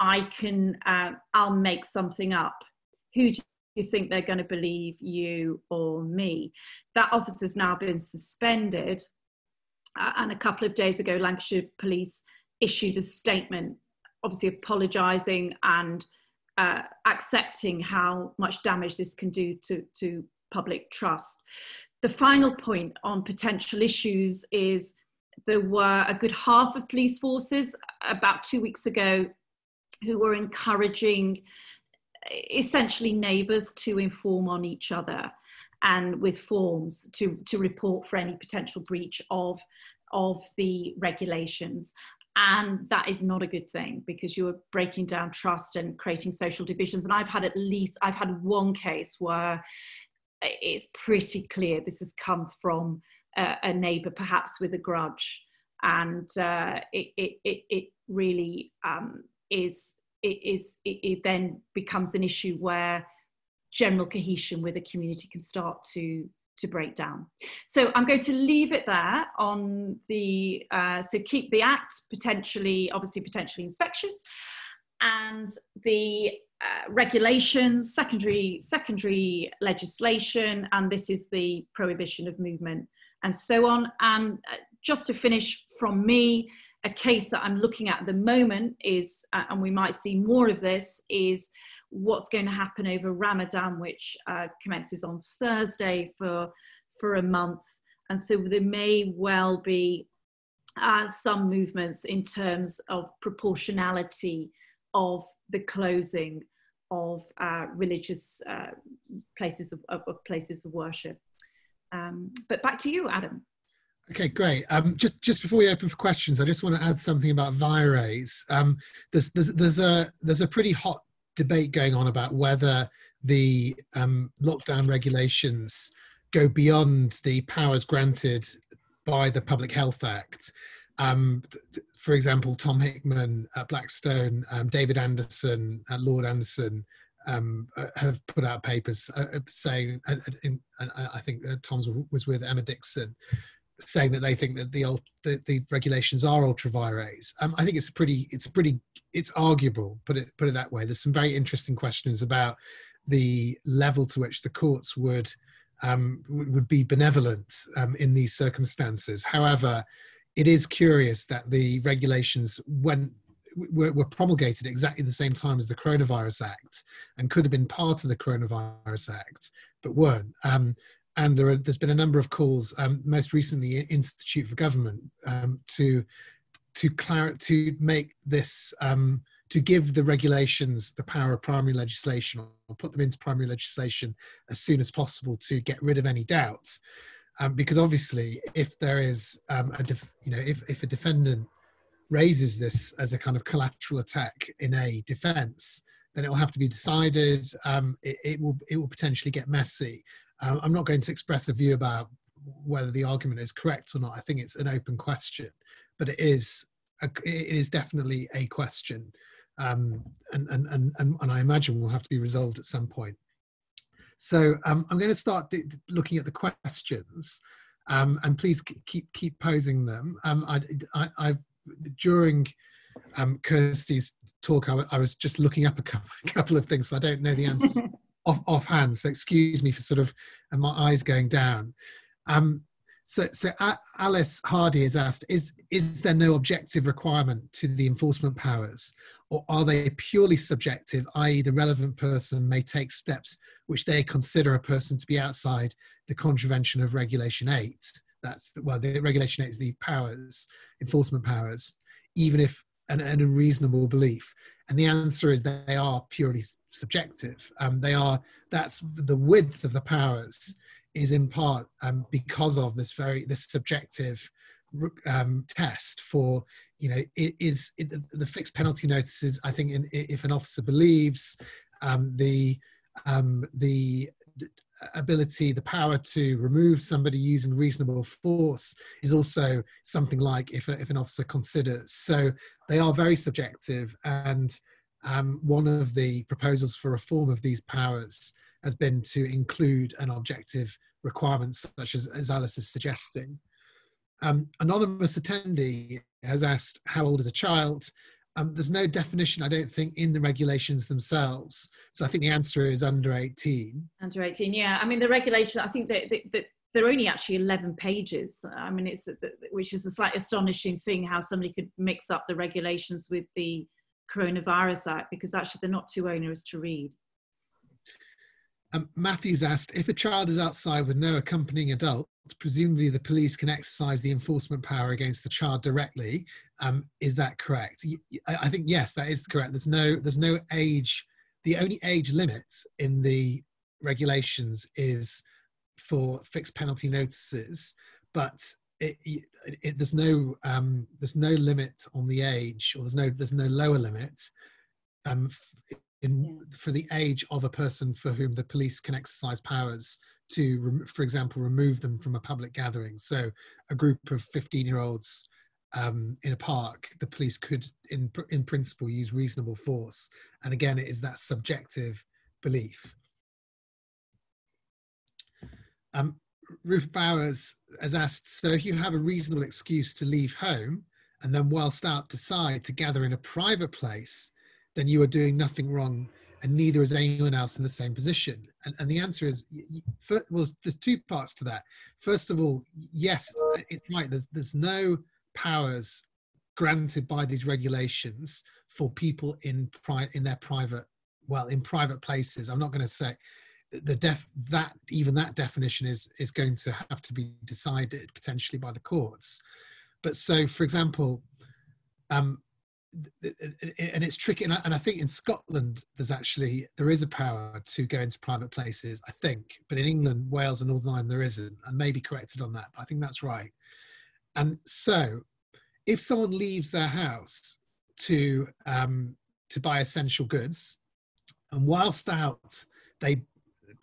i can uh, i'll make something up who do you think they're going to believe you or me that officer's now been suspended uh, and a couple of days ago lancashire police issued a statement obviously apologising and uh, accepting how much damage this can do to, to public trust. The final point on potential issues is there were a good half of police forces about two weeks ago who were encouraging essentially neighbours to inform on each other and with forms to, to report for any potential breach of, of the regulations. And that is not a good thing because you're breaking down trust and creating social divisions. And i've had at least i've had one case where it's pretty clear this has come from a, a neighbor perhaps with a grudge and uh, it, it, it, it, really um, is it is it, it then becomes an issue where general cohesion with a community can start to to break down. So I'm going to leave it there on the, uh, so keep the act potentially, obviously potentially infectious and the uh, regulations, secondary, secondary legislation, and this is the prohibition of movement and so on. And uh, just to finish from me, a case that I'm looking at at the moment is, uh, and we might see more of this, is what's going to happen over Ramadan, which uh, commences on Thursday for, for a month. And so there may well be some movements in terms of proportionality of the closing of uh, religious uh, places of, of, of, places of worship. Um, but back to you, Adam. Okay, great. Um, just just before we open for questions, I just want to add something about vires. Um, there's, there's there's a there's a pretty hot debate going on about whether the um, lockdown regulations go beyond the powers granted by the Public Health Act. Um, for example, Tom Hickman at Blackstone, um, David Anderson at Lord Anderson um, uh, have put out papers uh, uh saying, uh, in, I think Tom's was with Emma Dixon, saying that they think that the old the, regulations are ultra vires. Um, I think it's pretty it's pretty it's arguable. Put it put it that way. There's some very interesting questions about the level to which the courts would um, would be benevolent um, in these circumstances. However, it is curious that the regulations went were, were, promulgated exactly the same time as the Coronavirus Act and could have been part of the Coronavirus Act, but weren't. Um, and there has been a number of calls, um, most recently Institute for Government, um, to to clar- to make this um, to give the regulations the power of primary legislation or put them into primary legislation as soon as possible to get rid of any doubts. Um, because obviously, if there is um, a def- you know if if a defendant raises this as a kind of collateral attack in a defence, then it will have to be decided. Um, it, it, will it will potentially get messy, um, I'm not going to express a view about whether the argument is correct or not. I think it's an open question, but it is a, it is definitely a question, um, and, and and and I imagine will have to be resolved at some point. So um, I'm going to start d- looking at the questions, um, and please keep keep posing them. Um, I, I, I during um, Kirsty's talk, I, I, was just looking up a couple, a couple of things. So I don't know the answers off offhand, so excuse me for sort of and my eyes going down. Um, so, so Alice Hardy has asked: Is is there no objective requirement to the enforcement powers, or are they purely subjective? I.e., the relevant person may take steps which they consider a person to be outside the contravention of Regulation Eight. That's the, well, the Regulation Eight is the powers, enforcement powers, even if an, an unreasonable belief. And the answer is that they are purely subjective. Um, they are, that's the width of the powers is in part um, because of this very, this subjective um, test for, you know, it is it, the fixed penalty notices, I think in, if an officer believes um, the, um, the ability, the power to remove somebody using reasonable force is also something like if, if an officer considers. So they are very subjective and um, one of the proposals for reform of these powers has been to include an objective requirement, such as, as Alice is suggesting. Um, anonymous attendee has asked how old is a child. Um, there's no definition, I don't think, in the regulations themselves. So I think the answer is under 18. Under 18, yeah. I mean, the regulation, I think that, that, they're only actually 11 pages. I mean, it's which is a slightly astonishing thing how somebody could mix up the regulations with the Coronavirus Act because actually they're not too onerous to read. Um, Matthews asked if a child is outside with no accompanying adult, presumably the police can exercise the enforcement power against the child directly. Um, is that correct? I think yes, that is correct. There's no there's no age. The only age limit in the regulations is for fixed penalty notices, but it, it, it, there's no um, there's no limit on the age, or there's no there's no lower limit um, in, yeah. for the age of a person for whom the police can exercise powers to, for example, remove them from a public gathering. So, a group of 15 year olds um, in a park, the police could, in in principle, use reasonable force. And again, it is that subjective belief. Um, Rupert Bowers has asked, so if you have a reasonable excuse to leave home and then whilst out decide to gather in a private place, then you are doing nothing wrong and neither is anyone else in the same position. And, and the answer is, well, there's two parts to that. First of all, yes, it's right. There's, there's no powers granted by these regulations for people in pri- in their private, well, in private places. I'm not going to say the def that even that definition is is going to have to be decided potentially by the courts but so for example um and it's tricky and I, and I think in scotland there's actually there is a power to go into private places i think but in england wales and northern ireland there isn't and may be corrected on that but i think that's right and so if someone leaves their house to um to buy essential goods and whilst out they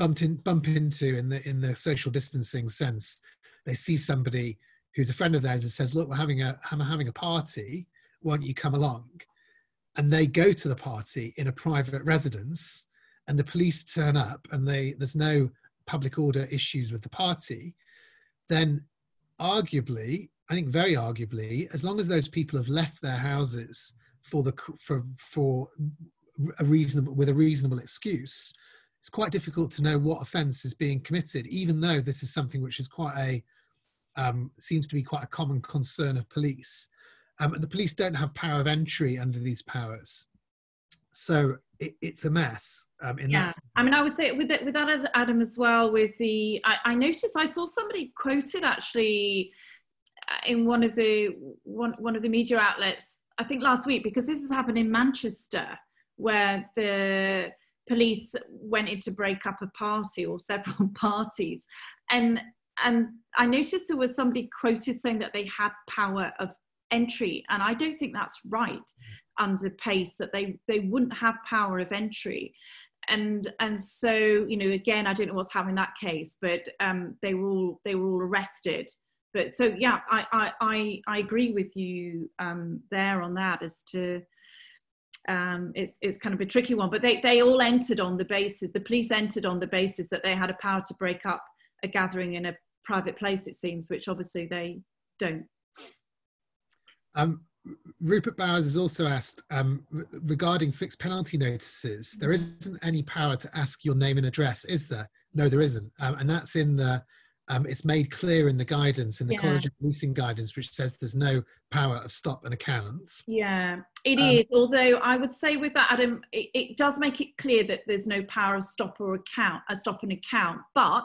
bumped in, bump into in the in the social distancing sense. They see somebody who's a friend of theirs and says, "Look, we're having a I'm having a party. Why don't you come along?" And they go to the party in a private residence, and the police turn up, and they there's no public order issues with the party. Then, arguably, I think very arguably, as long as those people have left their houses for the for for a reasonable with a reasonable excuse, it's quite difficult to know what offence is being committed, even though this is something which is quite a um, seems to be quite a common concern of police. Um, and the police don't have power of entry under these powers, so it, it's a mess. Um, yeah, I mean, I would say with it, with that Adam as well. With the, I, I noticed I saw somebody quoted actually uh, in one of the one one of the media outlets. I think last week because this has happened in Manchester, where the police went in to break up a party or several parties and and i noticed there was somebody quoted saying that they had power of entry and i don't think that's right under PACE that they they wouldn't have power of entry and and so you know again i don't know what's happening in that case but um they were all they were all arrested but so yeah i i i, I agree with you um there on that as to um, it's, it's kind of a tricky one. But they, they all entered on the basis, the police entered on the basis that they had a power to break up a gathering in a private place, it seems, which obviously they don't. Um, Rupert Bowers has also asked um, regarding fixed penalty notices, there isn't any power to ask your name and address, is there? No, there isn't. Um, and that's in the um, it's made clear in the guidance in the yeah. college of policing guidance which says there's no power of stop an account yeah it um, is. although i would say with that adam it, it, does make it clear that there's no power of stop or account a stop an account but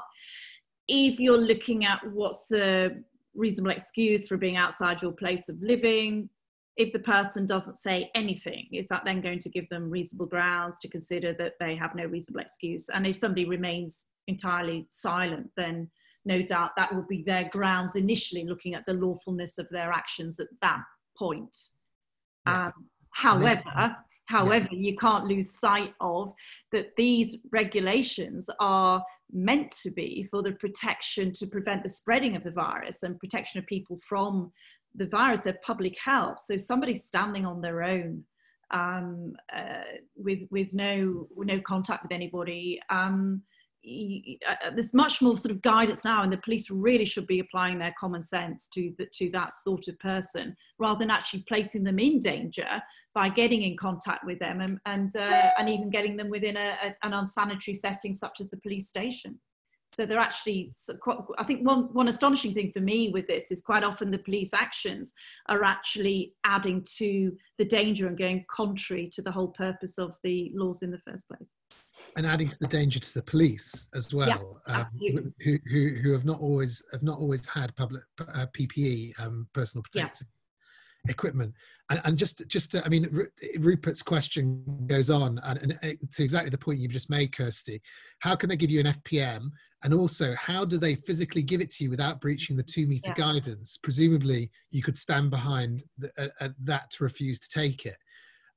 if you're looking at what's the reasonable excuse for being outside your place of living if the person doesn't say anything, is that then going to give them reasonable grounds to consider that they have no reasonable excuse? And if somebody remains entirely silent, then no doubt that will be their grounds initially looking at the lawfulness of their actions at that point. Yeah. Um, however, however, yeah. you can't lose sight of that these regulations are meant to be for the protection to prevent the spreading of the virus and protection of people from the virus, of public health. So somebody standing on their own um, uh, with with no no contact with anybody. Um, there's much more sort of guidance now, and the police really should be applying their common sense to the, to that sort of person, rather than actually placing them in danger by getting in contact with them and and, uh, and even getting them within a, a, an unsanitary setting such as the police station. So they're actually, I think one, one astonishing thing for me with this is quite often the police actions are actually adding to the danger and going contrary to the whole purpose of the laws in the first place. And adding to the danger to the police as well, yeah, um, who, who, who have not always have not always had public uh, PPE, um, personal protective equipment. And, and just, just to, I mean, R- Rupert's question goes on, and, and to exactly the point you just made, Kirsty. How can they give you an FPN? And also, how do they physically give it to you without breaching the two meter yeah. guidance? Presumably, you could stand behind the, uh, uh, that to refuse to take it.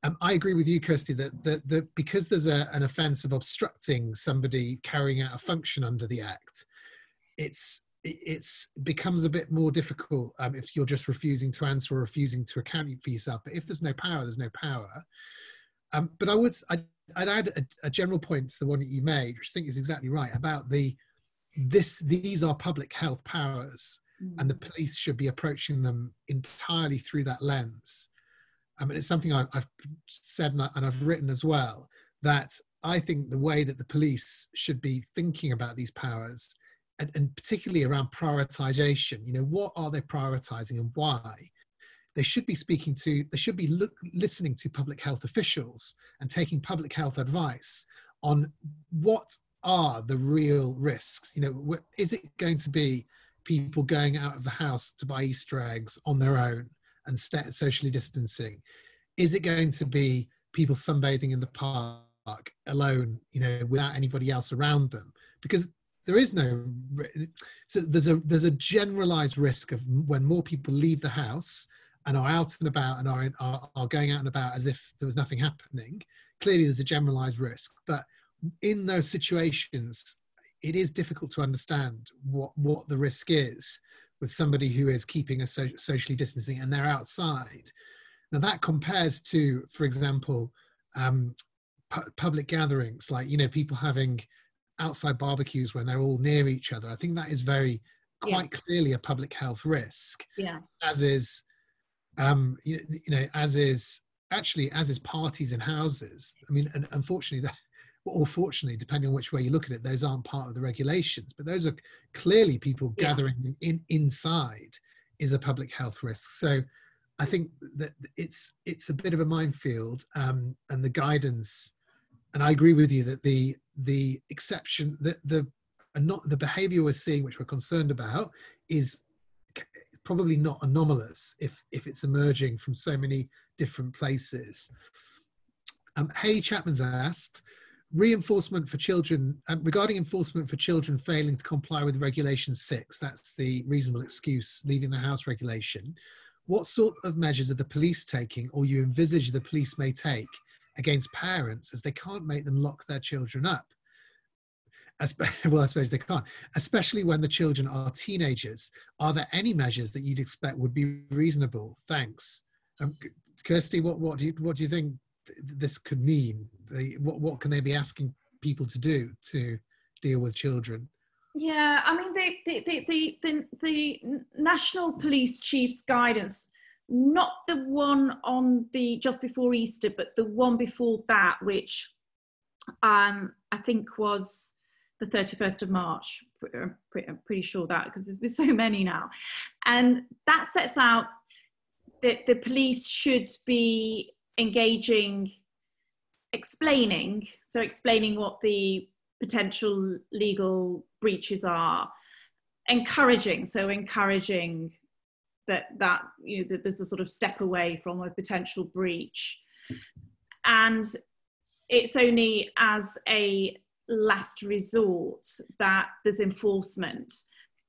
Um, I agree with you, Kirsty, that, that, that because there's a, an offence of obstructing somebody carrying out a function under the Act, it's it's becomes a bit more difficult um, if you're just refusing to answer or refusing to account for yourself. But if there's no power, there's no power. Um, but I would I'd, I'd add a, a, general point to the one that you made, which I think is exactly right about the this these are public health powers, mm. and the mm. police should be approaching them entirely through that lens. I mean, it's something I've, I've said and, I, and I've written as well that I think the way that the police should be thinking about these powers and, and particularly around prioritization you know what are they prioritizing and why? They should be speaking to they should be look, listening to public health officials and taking public health advice on what are the real risks. You know is it going to be people going out of the house to buy easter eggs on their own and socially distancing? Is it going to be people sunbathing in the park alone you know without anybody else around them? Because there is no so there's a there's a generalized risk of when more people leave the house and are out and about and are, in, are, are going out and about as if there was nothing happening clearly there's a generalized risk. But in those situations it is difficult to understand what what the risk is with somebody who is keeping a so, socially distancing and they're outside. Now that compares to for example um, pu- public gatherings like you know people having outside barbecues when they're all near each other. I think that is very quite yeah. clearly a public health risk. Yeah. As is, um, you, you know, as is actually as is parties in houses. I mean, and unfortunately, that, or fortunately, depending on which way you look at it, those aren't part of the regulations. But those are clearly people yeah. gathering in inside is a public health risk. So. I think that it's it's a bit of a minefield, um, and the guidance and I agree with you that the the exception the the not the behavior we're seeing which we're concerned about is probably not anomalous if if it's emerging from so many different places. Um, Haley Chapman's asked reinforcement for children um, regarding enforcement for children failing to comply with regulation 6 that's the reasonable excuse leaving the house regulation. What sort of measures are the police taking or you envisage the police may take against parents as they can't make them lock their children up. well, I suppose they can't, especially when the children are teenagers. Are there any measures that you'd expect would be reasonable? Thanks. Um, Kirsty, what, what, do you, what do you think this could mean? What, what can they be asking people to do to deal with children? Yeah, I mean, the, the, the, the, the National Police Chief's guidance not the one on the just before Easter, but the one before that, which um, I think was the 31st of March. I'm pretty sure that because there's been so many now. And that sets out that the police should be engaging, explaining, so explaining what the potential legal breaches are, encouraging, so encouraging that that you know that there's a sort of step away from a potential breach. And it's only as a last resort that there's enforcement.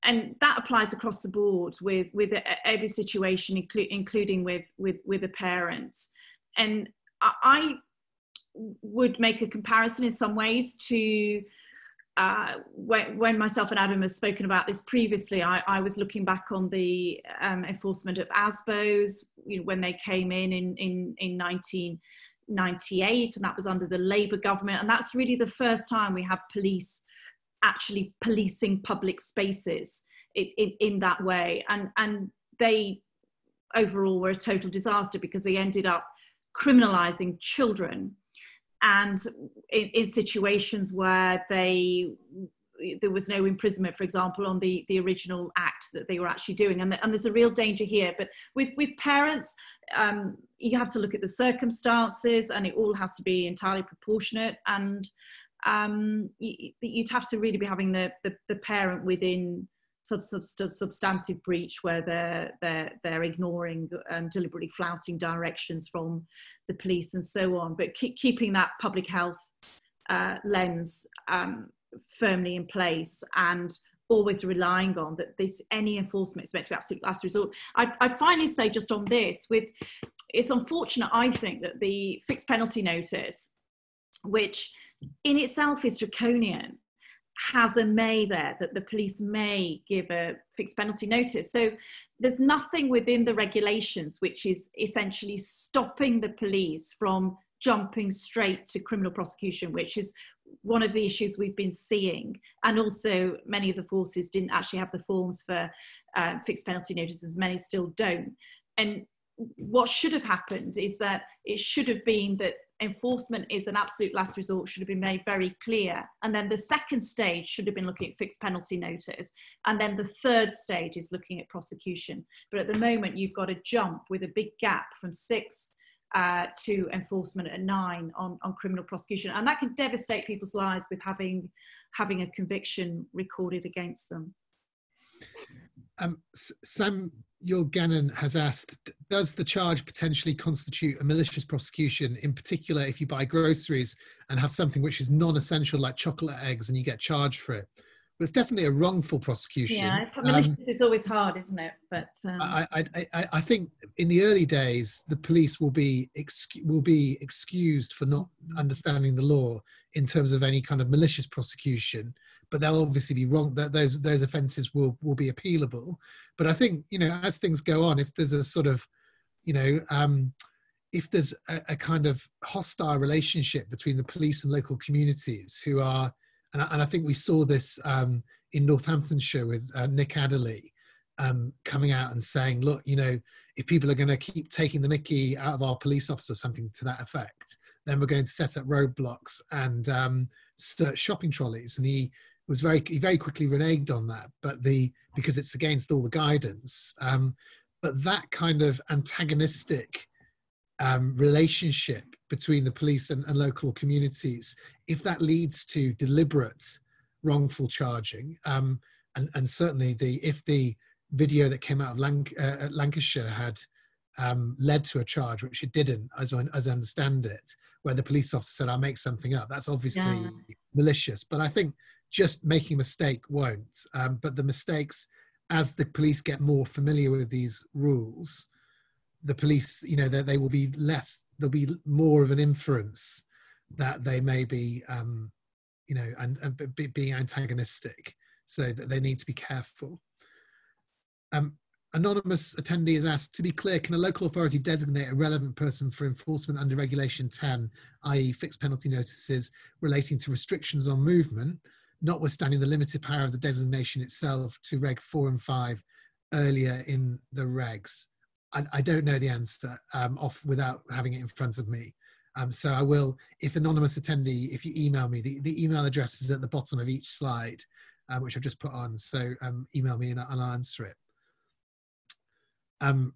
And that applies across the board with with every situation inclu- including with with with a parent and I would make a comparison in some ways to uh, when, myself and Adam have spoken about this previously, I, I was looking back on the um, enforcement of ASBOs you know, when they came in in, in, in 19, 98, and that was under the Labour government. And that's really the first time we have police actually policing public spaces in, in, in that way. And, and they overall were a total disaster because they ended up criminalizing children and in, in situations where they there was no imprisonment, for example, on the, the original act that they were actually doing. And, the, and there's a real danger here. But with, with parents, um, you have to look at the circumstances and it all has to be entirely proportionate. And um, you, would have to really be having the, the, the parent within sub, sub, sub, substantive breach where they're, they're, they're ignoring and um, deliberately flouting directions from the police and so on. But keep, keeping that public health uh, lens um, firmly in place and always relying on that this any enforcement is meant to be absolute last resort. I, I finally say just on this with it's unfortunate I think that the fixed penalty notice, which in itself is draconian, has a may there that the police may give a fixed penalty notice. So there's nothing within the regulations which is essentially stopping the police from jumping straight to criminal prosecution, which is one of the issues we've been seeing. And also, many of the forces didn't actually have the forms for uh, fixed penalty notices, many still don't. And what should have happened is that it should have been that enforcement is an absolute last resort should have been made very clear. And then the second stage should have been looking at fixed penalty notice. And then the third stage is looking at prosecution. But at the moment you've got a jump with a big gap from six uh, to enforcement at nine on, on criminal prosecution. And that can devastate people's lives with having having a conviction recorded against them. Um, Sam Your gannon has asked, does the charge potentially constitute a malicious prosecution, in particular if you buy groceries and have something which is non-essential like chocolate eggs and you get charged for it? Well, it's definitely a wrongful prosecution. Yeah, malicious um, is always hard, isn't it? But um... I, I, I, I, think in the early days, the police will be excu- will be excused for not understanding the law in terms of any kind of malicious prosecution but they'll obviously be wrong. That those those offences will will be appealable. But I think you know as things go on, if there's a sort of you know um, if there's a, a, kind of hostile relationship between the police and local communities who are, and I, and I think we saw this um, in Northamptonshire with uh, Nick Adderley um, coming out and saying, look, you know, if people are going to keep taking the mickey out of our police officer or something to that effect, then we're going to set up roadblocks and um, shopping trolleys. And he was very he very quickly reneged on that but the because it's against all the guidance um, but that kind of antagonistic um, relationship between the police and, and, local communities if that leads to deliberate wrongful charging um, and, and certainly the if the video that came out of Lanc- uh, Lancashire had um, led to a charge, which it didn't, as I, as I understand it, where the police officer said, "I'll make something up." That's obviously yeah. malicious. But I think just making a mistake won't. Um, but the mistakes, as the police get more familiar with these rules, the police, you know, they, they will be less, there'll be more of an inference that they may be, um, you know, and, and be, being antagonistic. So that they need to be careful. Um, anonymous attendee is asked to be clear can a local authority designate a relevant person for enforcement under regulation 10 i.e fixed penalty notices relating to restrictions on movement notwithstanding the limited power of the designation itself to Reg 4 and 5 earlier in the regs? I, I don't know the answer um, off without having it in front of me. Um, so I will, if anonymous attendee, if you email me, the, the email address is at the bottom of each slide, uh, which I've just put on. So um, email me and, I'll answer it. Um,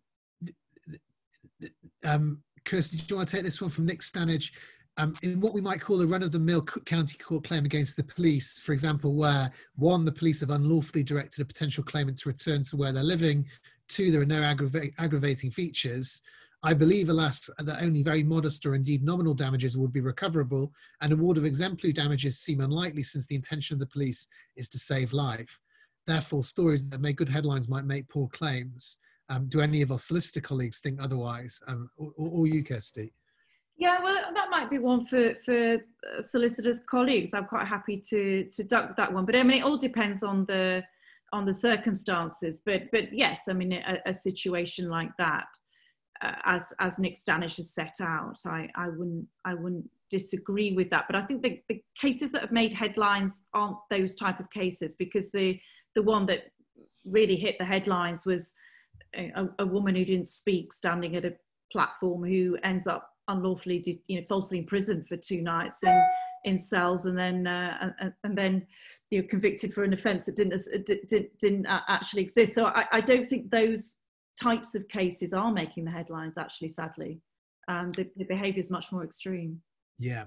um, Kirsty, do you want to take this one from Nick Stanage? Um, in what we might call a run-of-the-mill county court claim against the police, for example, where one, the police have unlawfully directed a potential claimant to return to where they're living, two, there are no aggrava- aggravating features. I believe, alas, that only very modest or indeed nominal damages would be recoverable, and award of exemplary damages seem unlikely since the intention of the police is to save life. Therefore, stories that make good headlines might make poor claims. Um, do any of our solicitor colleagues think otherwise? Um, or, or you, Kirsty? Yeah, well, that might be one for for uh, solicitors' colleagues. I'm quite happy to to duck that one, but I mean, it all depends on the on the circumstances. But but yes, I mean, a, a situation like that, uh, as as Nick Stanish has set out. I, I wouldn't I wouldn't disagree with that. But I think the, the cases that have made headlines aren't those type of cases because the the one that really hit the headlines was a, a woman who didn't speak standing at a platform who ends up unlawfully you know falsely imprisoned for two nights in in cells and then uh, and, and, then you know convicted for an offence that didn't didn't, didn't actually exist. So I, I don't think those types of cases are making the headlines actually sadly. Um, the, the behavior is much more extreme. Yeah.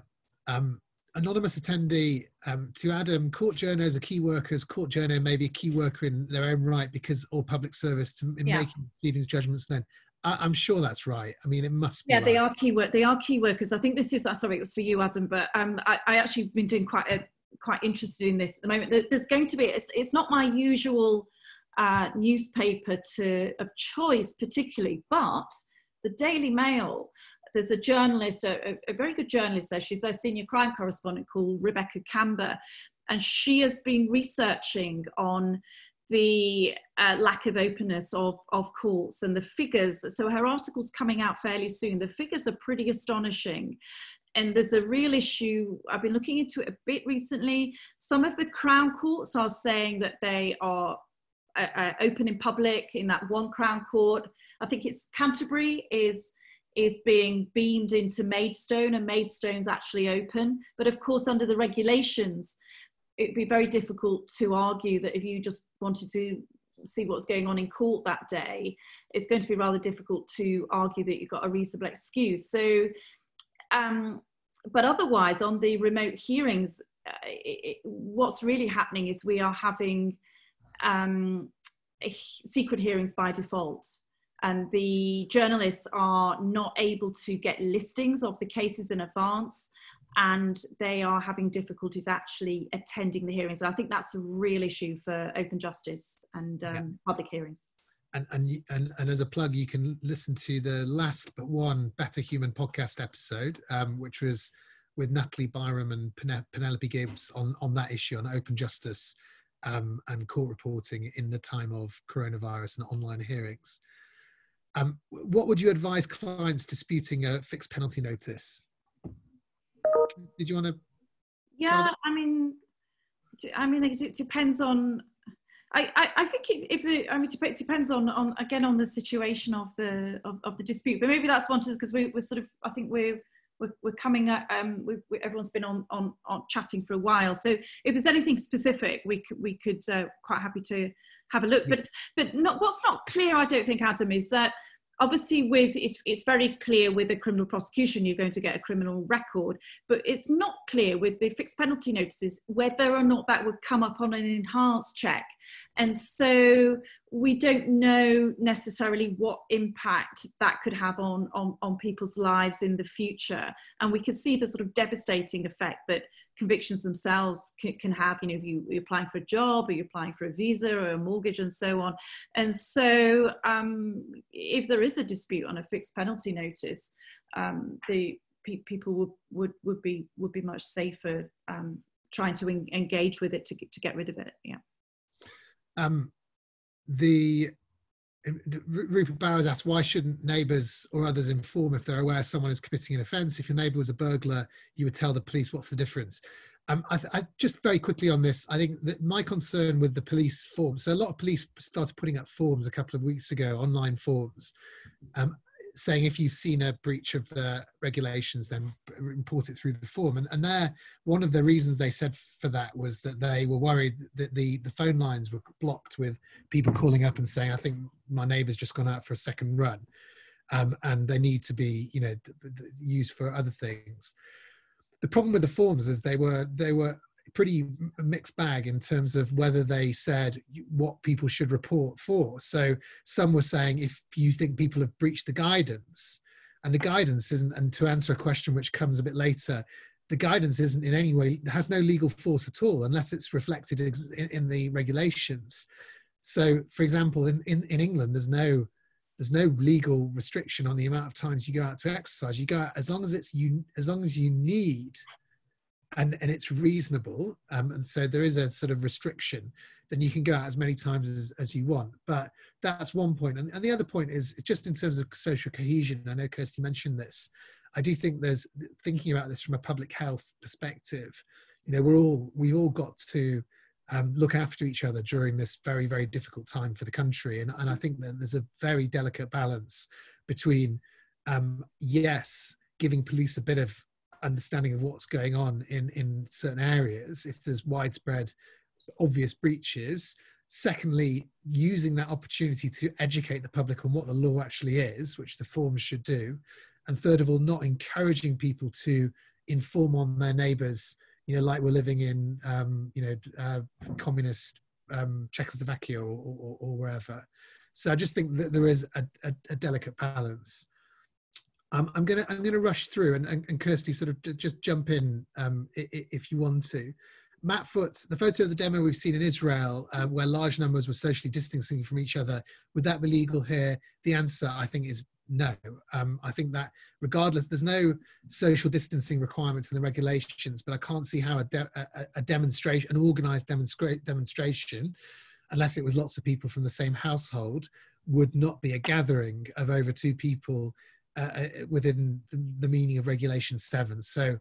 Um, anonymous attendee um, to adam court journals are key workers court journal may be a key worker in their own right because or public service to, in yeah. making proceedings judgments then I, am sure that's right. I mean, it must be. Yeah, right. they are key work. They are key workers. I think this is. Uh, sorry, it was for you, Adam. But um, I, I actually been doing quite a quite interested in this at the moment. There's going to be. It's, it's not my usual uh, newspaper to of choice particularly, but the Daily Mail. There's a journalist, a, a very good journalist there. She's their senior crime correspondent called Rebecca Camber, and she has been researching on the uh, lack of openness of, of courts and the figures. So her article's coming out fairly soon. The figures are pretty astonishing. And there's a real issue. I've been looking into it a bit recently. Some of the Crown courts are saying that they are uh, uh, open in public in that one Crown court. I think it's Canterbury is is being beamed into Maidstone and Maidstone's actually open. But of course, under the regulations, it'd be very difficult to argue that if you just wanted to see what's going on in court that day, it's going to be rather difficult to argue that you've got a reasonable excuse. So, um, but otherwise, on the remote hearings, uh, it, what's really happening is we are having um, secret hearings by default. And the journalists are not able to get listings of the cases in advance and they are having difficulties actually attending the hearings. And I think that's a real issue for open justice and um, yeah. public hearings. And, and, and, and as a plug, you can listen to the last but one Better Human podcast episode, um, which was with Natalie Byrom and Penelope Gibbs on, on that issue on open justice um, and court reporting in the time of coronavirus and online hearings. Um, what would you advise clients disputing a fixed penalty notice? Did you want to? Yeah, I mean, I mean, it depends on. I, I, I think if the I mean it depends on, on again on the situation of the of, of the dispute, but maybe that's one because we, we're sort of I think we're we're, we're coming at, um, we, we, everyone's been on, on, on chatting for a while. So if there's anything specific, we could, we could uh, quite happy to have a look. But, but not, what's not clear, I don't think, Adam, is that obviously with it's, it's very clear with a criminal prosecution you're going to get a criminal record but it's not clear with the fixed penalty notices whether or not that would come up on an enhanced check. And so we don't know necessarily what impact that could have on, on, on people's lives in the future. And we can see the sort of devastating effect that convictions themselves can, can have, you know, if you, are applying for a job or you're applying for a visa or a mortgage and so on. And so um, if there is a dispute on a fixed penalty notice, um, the pe- people would, would, would, be, would be much safer um, trying to en- engage with it to, get to get rid of it. Yeah. Um, the Rupert Bowers asked, why shouldn't neighbours or others inform if they're aware someone is committing an offence? If your neighbour was a burglar, you would tell the police. What's the difference? Um, I, I, just very quickly on this, I think that my concern with the police forms. So a lot of police started putting up forms a couple of weeks ago, online forms, um, saying if you've seen a breach of the regulations, then report it through the form. And, and there, one of the reasons they said for that was that they were worried that the, the phone lines were blocked with people calling up and saying, I think my neighbour's just gone out for a second run. Um, and they need to be, you know, used for other things. The problem with the forms is they were they were pretty mixed bag in terms of whether they said what people should report for. So some were saying if you think people have breached the guidance, and the guidance isn't, and to answer a question which comes a bit later, the guidance isn't in any way has no legal force at all unless it's reflected in, the regulations. So, for example, in, in, in England, there's no there's no legal restriction on the amount of times you go out to exercise. You go out as long as it's you as long as you need and and it's reasonable um, and so there is a sort of restriction then you can go out as many times as, as you want. But that's one point. And, and the other point is just in terms of social cohesion. I know Kirsty mentioned this. I do think there's thinking about this from a public health perspective. You know, we're all we've all got to um, look after each other during this very very difficult time for the country, and and I think that there's a very delicate balance between um, yes, giving police a bit of understanding of what's going on in in certain areas if there's widespread obvious breaches. Secondly using that opportunity to educate the public on what the law actually is which the forms should do. And third of all not encouraging people to inform on their neighbors you know like we're living in um, you know uh, communist um, czechoslovakia or, or, or, wherever. So i just think that there is a, a, a delicate balance um, i'm gonna i'm gonna rush through and, and, and kirsty sort of just jump in um, if you want to Matt Foot, the photo of the demo we've seen in Israel, uh, where large numbers were socially distancing from each other, would that be legal here? The answer, I think, is no. Um, I think that regardless, there's no social distancing requirements in the regulations, but I can't see how a, de- a, a demonstration, an organized demonstra- demonstration, unless it was lots of people from the same household, would not be a gathering of over two people uh, uh within the, meaning of regulation seven. So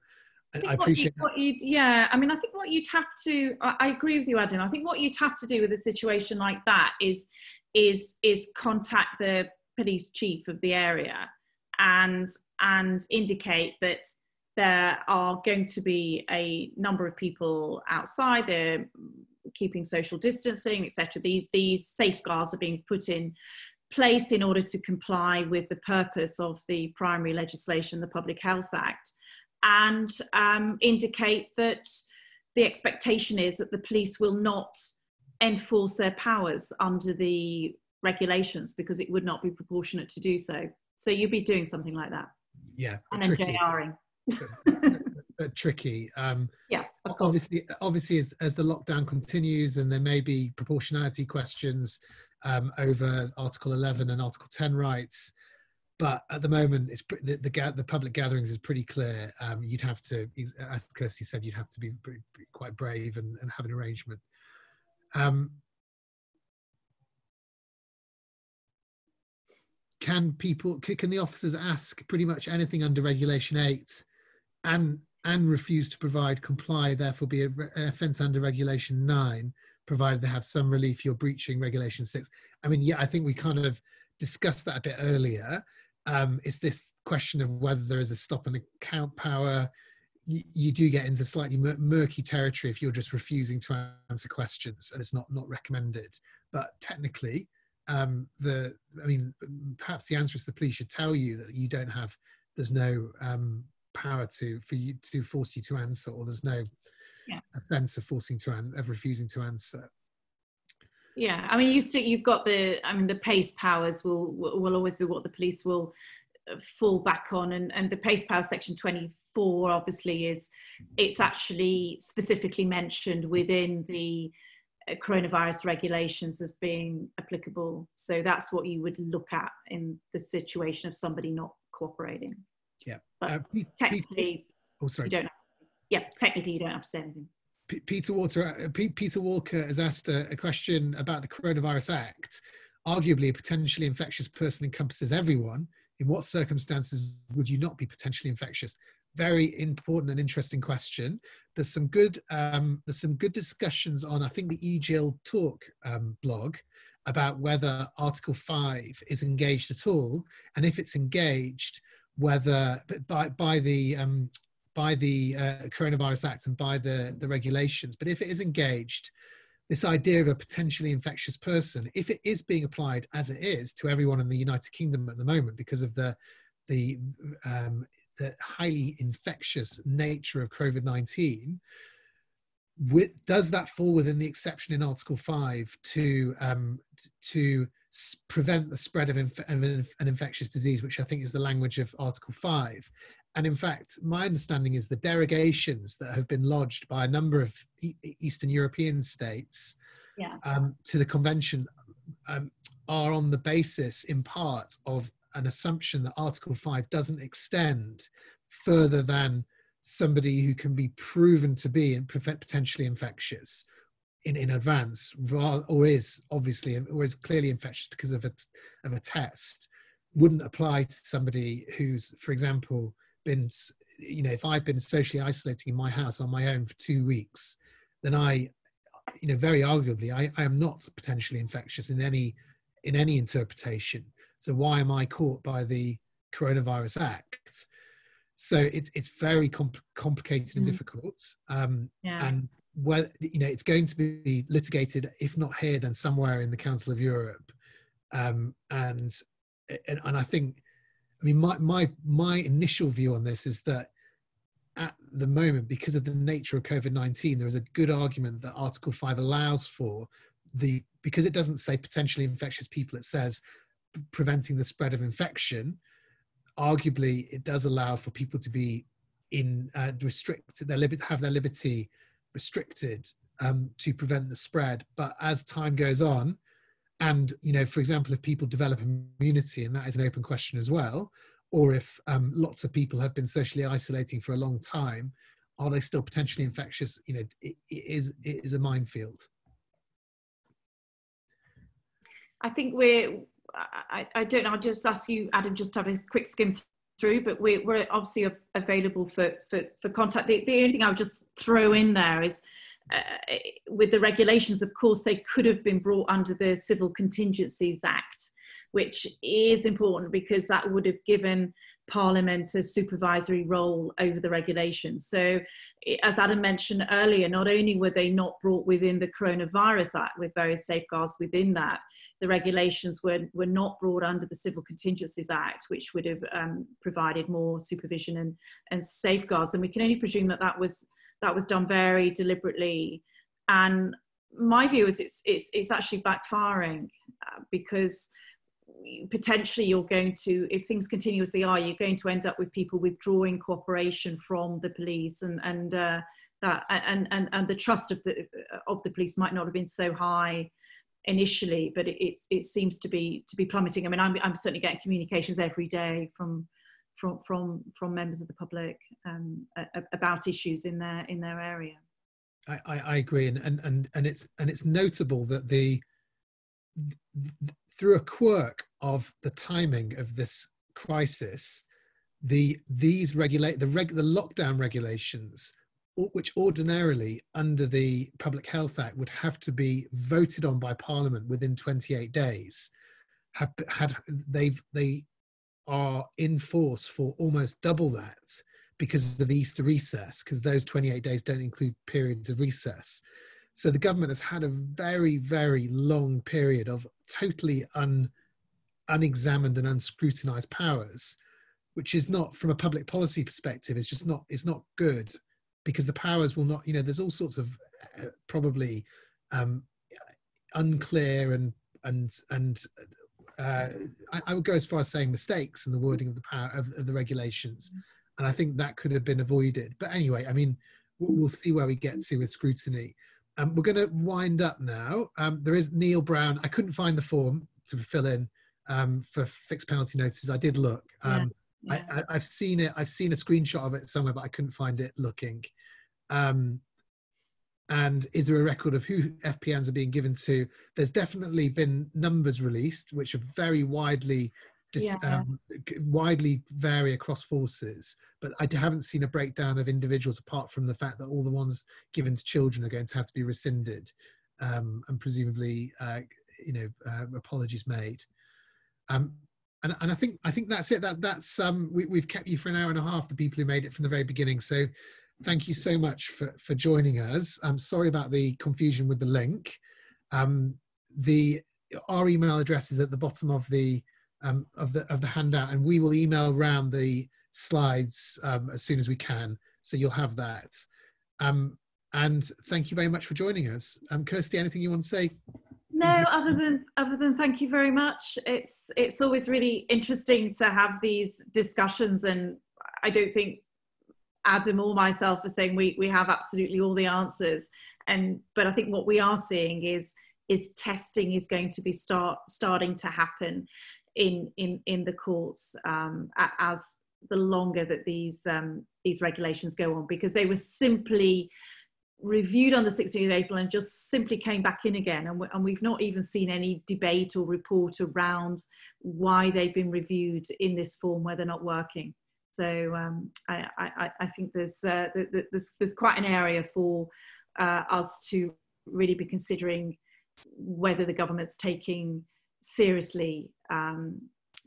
I, I appreciate what you, what yeah, I mean, I think what you'd have to, I, I agree with you, Adam. I think what you'd have to do with a situation like that is, is, is contact the police chief of the area and and indicate that there are going to be a number of people outside they're keeping social distancing etc these these safeguards are being put in place in order to comply with the purpose of the primary legislation the public health act and um, indicate that the expectation is that the police will not enforce their powers under the regulations because it would not be proportionate to do so. So you'd be doing something like that. Yeah, and tricky. tricky. Um, yeah, obviously, obviously, as, as the lockdown continues, and there may be proportionality questions um, over Article 11 and Article 10 rights. But at the moment, it's the, the, the public gatherings is pretty clear. Um, you'd have to, as Kirsty said, you'd have to be quite brave and, and have an arrangement. Um, can people can the officers ask pretty much anything under regulation 8 and and refuse to provide comply therefore be an offence under regulation 9 provided they have some relief you're breaching regulation 6 i mean yeah i think we kind of discussed that a bit earlier. Um, it's this question of whether there is a stop and account power. You, you do get into slightly mur- murky territory if you're just refusing to answer questions and it's not not recommended. But technically um, the I mean, perhaps the answer is the police should tell you that you don't have, there's no um, power to for you to force you to answer, or there's no of forcing to of refusing to answer. Yeah, I mean, you still you've got the I mean the PACE powers will will always be what the police will uh, fall back on, and and the PACE power section twenty four obviously is it's actually specifically mentioned within the uh, coronavirus regulations as being applicable. So that's what you would look at in the situation of somebody not cooperating. Yeah. But uh, technically, oh, sorry. You don't have, yeah, technically you don't have to say anything. Peter Walker, uh, Peter Walker has asked a, a question about the Coronavirus Act. Arguably, a potentially infectious person encompasses everyone. In what circumstances would you not be potentially infectious? very important and interesting question. There's some good um, there's some good discussions on I think the EJIL Talk um, blog about whether Article Five is engaged at all, and if it's engaged, whether by by the um, by the uh, Coronavirus Act and by the the regulations. But if it is engaged, this idea of a potentially infectious person, if it is being applied as it is to everyone in the United Kingdom at the moment because of the the um, the highly infectious nature of COVID 19, does that fall within the exception in Article 5 to, um, to prevent the spread of inf- an infectious disease, which I think is the language of Article 5? And in fact, my understanding is the derogations that have been lodged by a number of e- Eastern European states yeah. um, to the convention um, are on the basis, in part, of an assumption that Article 5 doesn't extend further than somebody who can be proven to be potentially infectious. in, in advance or is obviously or is clearly infectious because of a of a test wouldn't apply to somebody who's for example been you know if i've been socially isolating in my house on my own for two weeks then i you know very arguably i, I am not potentially infectious in any in any interpretation so why am i caught by the coronavirus act so it's it's very comp- complicated and mm. difficult um, yeah. and well you know it's going to be litigated if not here then somewhere in the council of europe um, and, and and i think i mean my my my initial view on this is that at the moment because of the nature of covid-19 there is a good argument that article 5 allows for the because it doesn't say potentially infectious people it says preventing the spread of infection. Arguably it does allow for people to be in uh, restrict their liberty have their liberty restricted um, to prevent the spread. But as time goes on and you know for example if people develop immunity and that is an open question as well or if um, lots of people have been socially isolating for a long time are they still potentially infectious you know it, it is it is a minefield i think we're I, I don't know. I'll just ask you, Adam, just have a quick skim through, but we, we're obviously available for, for, for contact. The, the only thing I would just throw in there is uh, with the regulations, of course, they could have been brought under the Civil Contingencies Act, which is important because that would have given Parliament a supervisory role over the regulations. So, as Adam mentioned earlier, not only were they not brought within the Coronavirus Act with various safeguards within that, the regulations were, were not brought under the Civil Contingencies Act, which would have um, provided more supervision and, and safeguards. And we can only presume that that was, that was done very deliberately. And my view is it's, it's, it's actually backfiring uh, because potentially you're going to if things continue as they are you're going to end up with people withdrawing cooperation from the police and and uh, that and, and and the trust of the of the police might not have been so high initially but it, it, it seems to be to be plummeting i mean I'm, I'm certainly getting communications every day from from from from members of the public um, about issues in their in their area. I, I agree. And, and and and it's and it's notable that the through a quirk of the timing of this crisis, the these regulate the reg, the lockdown regulations, which ordinarily under the Public Health Act would have to be voted on by Parliament within 28 days, have had they've they are in force for almost double that because of the Easter recess, because those 28 days don't include periods of recess. So the government has had a very, very long period of totally un, unexamined and unscrutinized powers, which is not, from a public policy perspective, is just not, it's not good because the powers will not, you know, there's all sorts of uh, probably um, unclear and and and uh, I, I, would go as far as saying mistakes in the wording of the power of, of, the regulations, and I think that could have been avoided. But anyway, I mean, we'll, we'll see where we get to with scrutiny. Um, we're going to wind up now. Um, there is Neil Brown. I couldn't find the form to fill in um, for fixed penalty notices. I did look. Um, yeah. Yeah. I, have seen it. I've seen a screenshot of it somewhere, but I couldn't find it looking. And is there a record of who FPNs are being given to? There's definitely been numbers released, which are very widely dis, yeah. um, widely vary across forces, but I haven't seen a breakdown of individuals apart from the fact that all the ones given to children are going to have to be rescinded um, and presumably, uh, you know, uh, apologies made. Um, and, and I think I think that's it. That that's um, we, we've kept you for an hour and a half. The people who made it from the very beginning. So thank you so much for for joining us. I'm sorry about the confusion with the link. Um, the our email address is at the bottom of the um, of the of the handout, and we will email around the slides um, as soon as we can, so you'll have that. Um, and thank you very much for joining us. Um, Kirsty, anything you want to say? No, other than other than thank you very much. It's it's always really interesting to have these discussions, and I don't think Adam or myself are saying we we have absolutely all the answers. And but I think what we are seeing is is testing is going to be start starting to happen in in in the courts um, as the longer that these um, these regulations go on because they were simply reviewed on the 16th of April and just simply came back in again. And, we, and we've not even seen any debate or report around why they've been reviewed in this form, where they're not working. So um, I, I, I, think there's, uh, there's, there's quite an area for uh, us to really be considering whether the government's taking seriously um,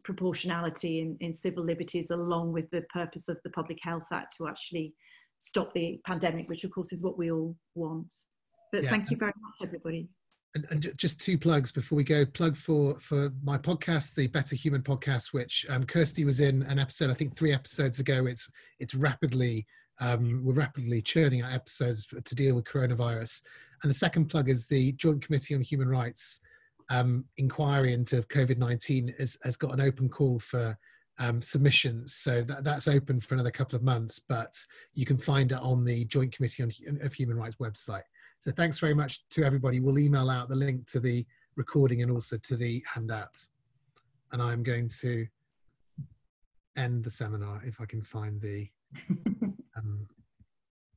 proportionality in, in civil liberties along with the purpose of the Public Health Act to actually stop the pandemic, which of course is what we all want. But yeah, thank you very much, everybody. And, and, just two plugs before we go. Plug for for my podcast, the Better Human podcast, which um, Kirsty was in an episode, I think three episodes ago. It's it's rapidly um, we're rapidly churning out episodes to deal with coronavirus. And the second plug is the Joint Committee on Human Rights um, inquiry into COVID nineteen has, has got an open call for um, submissions. So that, that's open for another couple of months, but you can find it on the Joint Committee on, of Human Rights website. So thanks very much to everybody. We'll email out the link to the recording and also to the handout. And I'm going to end the seminar if I can find the